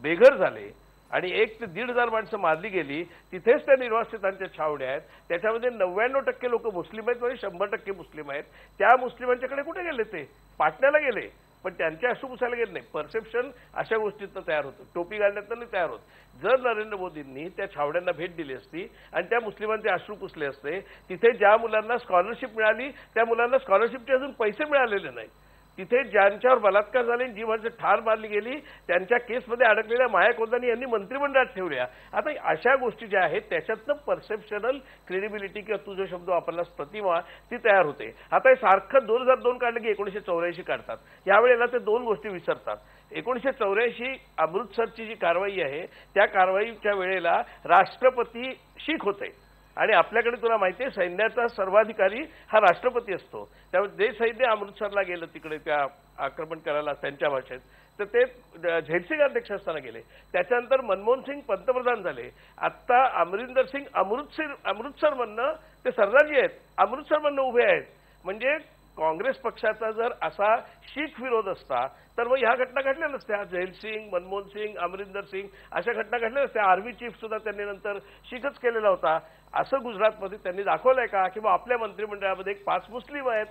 बेघर झाले. आणि एक ते दीड हजार माणसं मारली गेली तिथेच त्या निर्वासितांच्या छावण्या आहेत. त्याच्यामध्ये नव्याण्णव टक्के लोक मुस्लिम आहेत म्हणजे शंभर टक्के मुस्लिम आहेत. त्या मुस्लिमांच्याकडे कुठे गेले ते? पाटण्याला गेले. पण त्यांचे अश्रू पुसायला गेले नाही. परसेप्शन अशा गोष्टीतनं तयार होतं. टोपी घालण्यातनं नाही तयार होत. जर नरेंद्र मोदींनी त्या छावण्यांना भेट दिली असती आणि त्या मुस्लिमांचे अश्रू पुसले असते तिथे ज्या मुलांना स्कॉलरशिप मिळाली त्या मुलांना स्कॉलरशिपचे अजून पैसे मिळालेले नाही तिथे ज्यांच्यावर बलात्कार झाले आणि जी माणसं ठार मारली गेली त्यांच्या केसमध्ये अडकलेल्या माया कोदानी यांनी मंत्रिमंडळात ठेवल्या. आता अशा गोष्टी ज्या आहेत त्याच्यातनं परसेप्शनल क्रेडिबिलिटी किंवा तू जो शब्द वापरलास प्रतिमा ती तयार होते. आता हे सारखं दोन हजार दोन काढलं की एकोणीशे चौऱ्याऐंशी काढतात. यावेळेला ते दोन गोष्टी विसरतात. एकोणीशे चौऱ्याऐंशी अमृतसरची जी कारवाई आहे त्या कारवाईच्या वेळेला राष्ट्रपती शीख होते. आणि आपल्याकडे तुला माहिती आहे सैन्याचा सर्वाधिकारी हा राष्ट्रपती असतो. त्यामुळे जे सैन्य अमृतसरला गेलं तिकडे त्या आक्रमण करायला त्यांच्या भाषेत तर ते झेडसिंग अध्यक्ष असताना गेले. त्याच्यानंतर मनमोहन सिंग पंतप्रधान झाले. आत्ता अमरिंदर सिंग अमृतसर अमृतसरमधनं ते सरदारजी आहेत. अमृतसरमधनं उभे आहेत. म्हणजे काँग्रेस पक्षाचा जर असा शीख विरोध असता तर मग ह्या घटना घडल्या नसत्या. जयलसिंग मनमोहन सिंग अमरिंदर सिंग अशा घटना घडल्या नसत्या. आर्मी चीफ सुद्धा त्यांनी नंतर शीखच केलेला होता. असं गुजरातमध्ये त्यांनी दाखवलंय का? किंवा आपल्या मंत्रिमंडळामध्ये एक पाच मुस्लिम आहेत.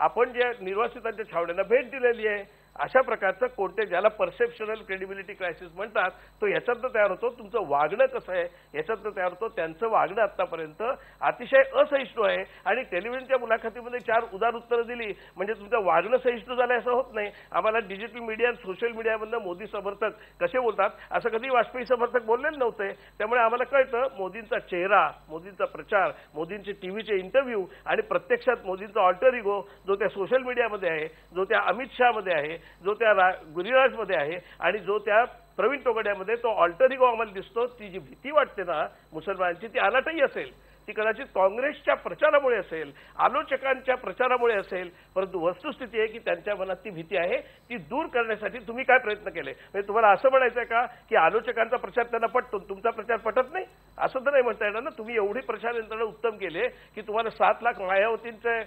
आपण ज्या निर्वासितांच्या छावण्यांना भेट दिलेली आहे अशा प्रकारचं कोणते ज्याला परसेप्शनल क्रेडिबिलिटी क्रायसिस म्हणतात तो याच्यातनं तयार होतो. तुमचं वागणं कसं आहे याच्यातनं तयार होतो. त्यांचं वागणं आतापर्यंत अतिशय असहिष्णू आहे. आणि टेलिव्हिजनच्या मुलाखतीमध्ये चार उदार उत्तरं दिली. म्हणजे तुमचं वागणं सहिष्णू झालं असं होत नाही. आम्हाला डिजिटल मीडिया आणि सोशल मीडियामधनं मोदी समर्थक कसे बोलतात? असं कधी वाजपेयी समर्थक बोललेले नव्हते. त्यामुळे आम्हाला कळतं मोदींचा चेहरा मोदींचा प्रचार मोदींचे टीव्हीचे इंटरव्ह्यू आणि प्रत्यक्षात मोदींचा ऑल्टर इगो जो त्या सोशल मीडियामध्ये आहे जो त्या अमित शहामध्ये आहे जो त्या गुरिराजमध्ये आहे आणि जो त्या प्रवीण तोगड्यामध्ये तो ऑल्टर इगो आम्हाला दिसतो. ती जी भीती वाटते ना मुसलमानांची ती अनाटही असेल. ती कदाचित काँग्रेसच्या प्रचारामुळे असेल आलोचकांच्या प्रचारामुळे असेल परंतु वस्तुस्थिती आहे की त्यांच्या मनात ती भीती आहे ती दूर करण्यासाठी तुम्ही काय प्रयत्न केले? म्हणजे तुम्हाला असं म्हणायचं आहे का की आलोचकांचा प्रचार त्यांना पटतो तुमचा प्रचार पटत नाही? असं तर नाही म्हणता येणार ना. तुम्ही एवढी प्रचार यंत्रणा उत्तम केले की तुम्हाला सात लाख मायावतींचे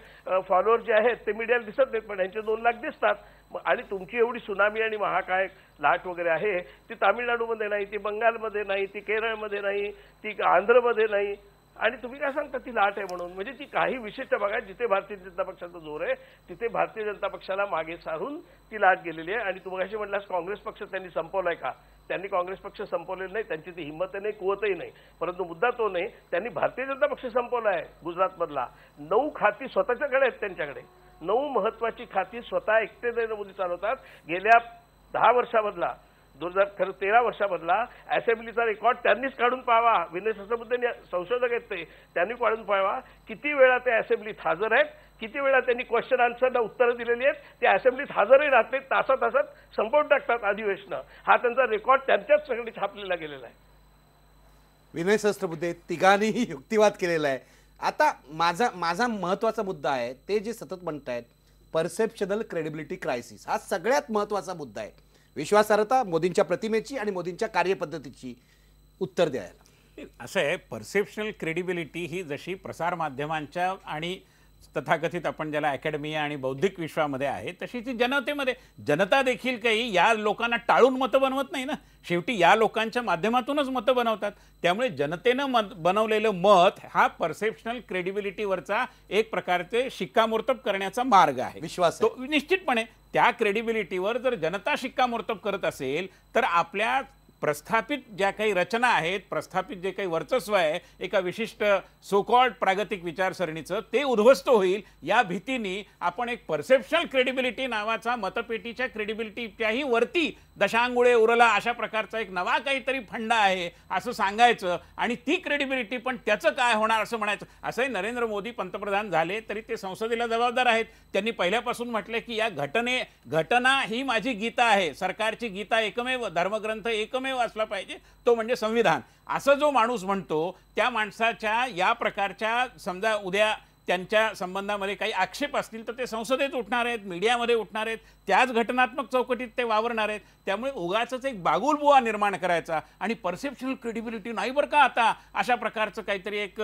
फॉलोअर जे आहेत ते मीडियाला दिसत नाहीत पण यांचे दोन लाख दिसतात. आणि तुमची एवढी सुनामी आणि महाकाय लाट वगैरे आहे ती तामिळनाडूमध्ये नाही ती बंगालमध्ये नाही ती केरळमध्ये नाही ती आंध्रमध्ये नाही. आणि तुम्ही काय सांगता ती लाट आहे म्हणून. म्हणजे ती काही विशिष्ट भागात जिथे भारतीय जनता पक्षाचा जोर आहे तिथे भारतीय जनता पक्षाला मागे सारून ती लाट गेलेली आहे. आणि तुम्ही अशी म्हटल्यास काँग्रेस पक्ष त्यांनी संपवलाय का? त्यांनी काँग्रेस पक्ष संपवलेला नाही त्यांची ती हिंमत नाही कुवतही नाही. परंतु मुद्दा तो नाही त्यांनी भारतीय जनता पक्ष संपवला आहे गुजरातमधला. नऊ खाती स्वतःच्याकडे आहेत त्यांच्याकडे. नऊ महत्वाची खाती स्वतः एकटे नरेंद्र मोदी चालवतात. गेल्या दहा वर्षामधला दोन हजार खरं तेरा वर्षामधला असेंब्लीचा रेकॉर्ड त्यांनीच काढून पाहावा. विनय सहस्रबुद्धे संशोधक आहेत ते. त्यांनी काढून पाहावा. किती वेळा ते असेंब्लीत हजर आहेत? किती वेळा त्यांनी क्वेश्चन आन्सरला उत्तरं दिलेली आहेत? ते असेंब्लीत हजरही राहत नाहीत. तासा तासात संपवून टाकतात अधिवेशनं. हा त्यांचा रेकॉर्ड त्यांच्याच सगळी छापलेला गेलेला आहे. विनय सहस्त्रबुद्धे तिघांनीही युक्तिवाद केलेला आहे. आता माझा माझा महत्त्वाचा मुद्दा आहे ते जे सतत म्हणतायत परसेप्शनल क्रेडिबिलिटी क्रायसिस हा सगळ्यात महत्त्वाचा मुद्दा आहे. विश्वासार्हता मोदींच्या प्रतिमेची आणि मोदींच्या कार्यपद्धतीची उत्तर द्यायला. असं आहे परसेप्शनल क्रेडिबिलिटी ही जशी प्रसारमाध्यमांच्या आणि तथाकथित आपण ज्याला अकॅडमिया आणि बौद्धिक विश्वामध्ये आहे तशी ती जनतेमध्ये जनता देखील काही या लोकांना टाळून मतं बनवत नाही ना? शेवटी या लोकांच्या माध्यमातूनच मतं बनवतात. त्यामुळे जनतेनं मत बनवलेलं मत हा परसेप्शनल क्रेडिबिलिटीवरचा एक प्रकारचे शिक्कामोर्तब करण्याचा मार्ग आहे. विश्वास. तो निश्चितपणे त्या क्रेडिबिलिटीवर जर जनता शिक्कामोर्तब करत असेल तर आपल्या प्रस्थापित ज्या काही रचना आहेत प्रस्थापित जे काही वर्चस्व आहे एका विशिष्ट सोकॉल्ड प्रागतिक विचारसरणीचं ते उद्ध्वस्त होईल. या भीतीने आपण एक परसेप्शनल क्रेडिबिलिटी नावाचा मतपेटीच्या क्रेडिबिलिटीच्याही वरती दशांगुळे उरला अशा प्रकारचा एक नवा काहीतरी फंडा आहे असं सांगायचं. आणि ती क्रेडिबिलिटी पण त्याचं काय होणार असं म्हणायचं. असंही नरेंद्र मोदी पंतप्रधान झाले तरी ते संसदेला जबाबदार आहेत. त्यांनी पहिल्यापासून म्हटलं की या घटने घटना ही माझी गीता आहे. सरकारची गीता एकमेव धर्मग्रंथ एकमेव असला पाहिजे तो म्हणजे संविधान. असं जो माणूस म्हणतो त्या माणसाच्या या प्रकारच्या समजा उद्या त्यांच्या संबंधामध्ये काही आक्षेप असतील तर ते संसदेत उठणार आहेत मीडियामध्ये उठणार आहेत त्याच घटनात्मक चौकटीत ते वावरणार आहेत. त्यामुळे उगाच एक बागुलबुवा निर्माण करायचा आणि परसेप्शनल क्रेडिबिलिटी नाही बरं का आता अशा प्रकारचं काहीतरी एक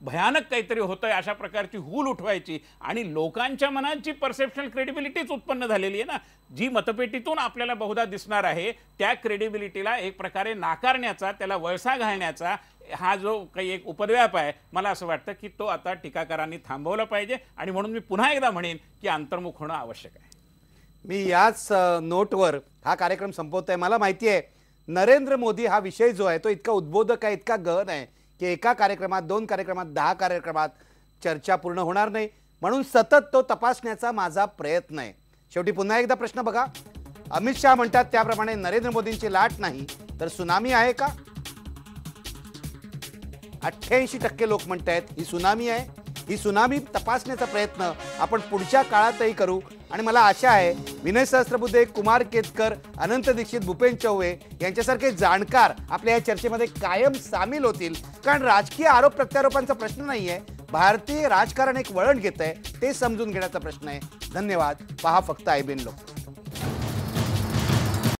भयानक काहीतरी होतं आहे अशा प्रकारची हूल उठवायची आणि लोकांच्या मनात जी परसेप्शनल क्रेडिबिलिटीच उत्पन्न झालेली आहे ना जी मतपेटीतून आपल्याला बहुधा दिसणार आहे त्या क्रेडिबिलिटीला एक प्रकारे नाकारण्याचा त्याला वळसा घालण्याचा हा जो काही एक उपद्व्याप आहे मला असं वाटतं की तो आता टीकाकारांनी थांबवला पाहिजे आणि म्हणून मी पुन्हा एकदा म्हणेन की अंतर्मुख होणं आवश्यक आहे. मी याच नोटवर हा कार्यक्रम संपवतोय. मला माहिती आहे नरेंद्र मोदी हा विषय जो आहे तो इतका उद्बोधक आहे इतका गहन आहे की एका कार्यक्रमात दोन कार्यक्रमात दहा कार्यक्रमात चर्चा पूर्ण होणार नाही. म्हणून सतत तो तपासण्याचा माझा प्रयत्न आहे. शेवटी पुन्हा एकदा प्रश्न बघा. अमित शहा म्हणतात त्याप्रमाणे नरेंद्र मोदींची लाट नाही तर सुनामी आहे का? अठ्ठ्याऐंशी टक्के लोक म्हणत आहेत ही सुनामी आहे. ही सुनामी तपासण्याचा प्रयत्न आपण पुढच्या काळातही करू. आणि मला आशा आहे विनय सहस्त्रबुद्धे कुमार केतकर अनंत दीक्षित भूपेन चौवे यांच्यासारखे जाणकार आपल्या या चर्चेमध्ये कायम सामील होतील. कारण राजकीय आरोप प्रत्यारोपांचा प्रश्न नाही आहे भारतीय राजकारण एक वळण घेत आहे ते समजून घेण्याचा प्रश्न आहे. धन्यवाद. पहा फक्त आयबीन लोक.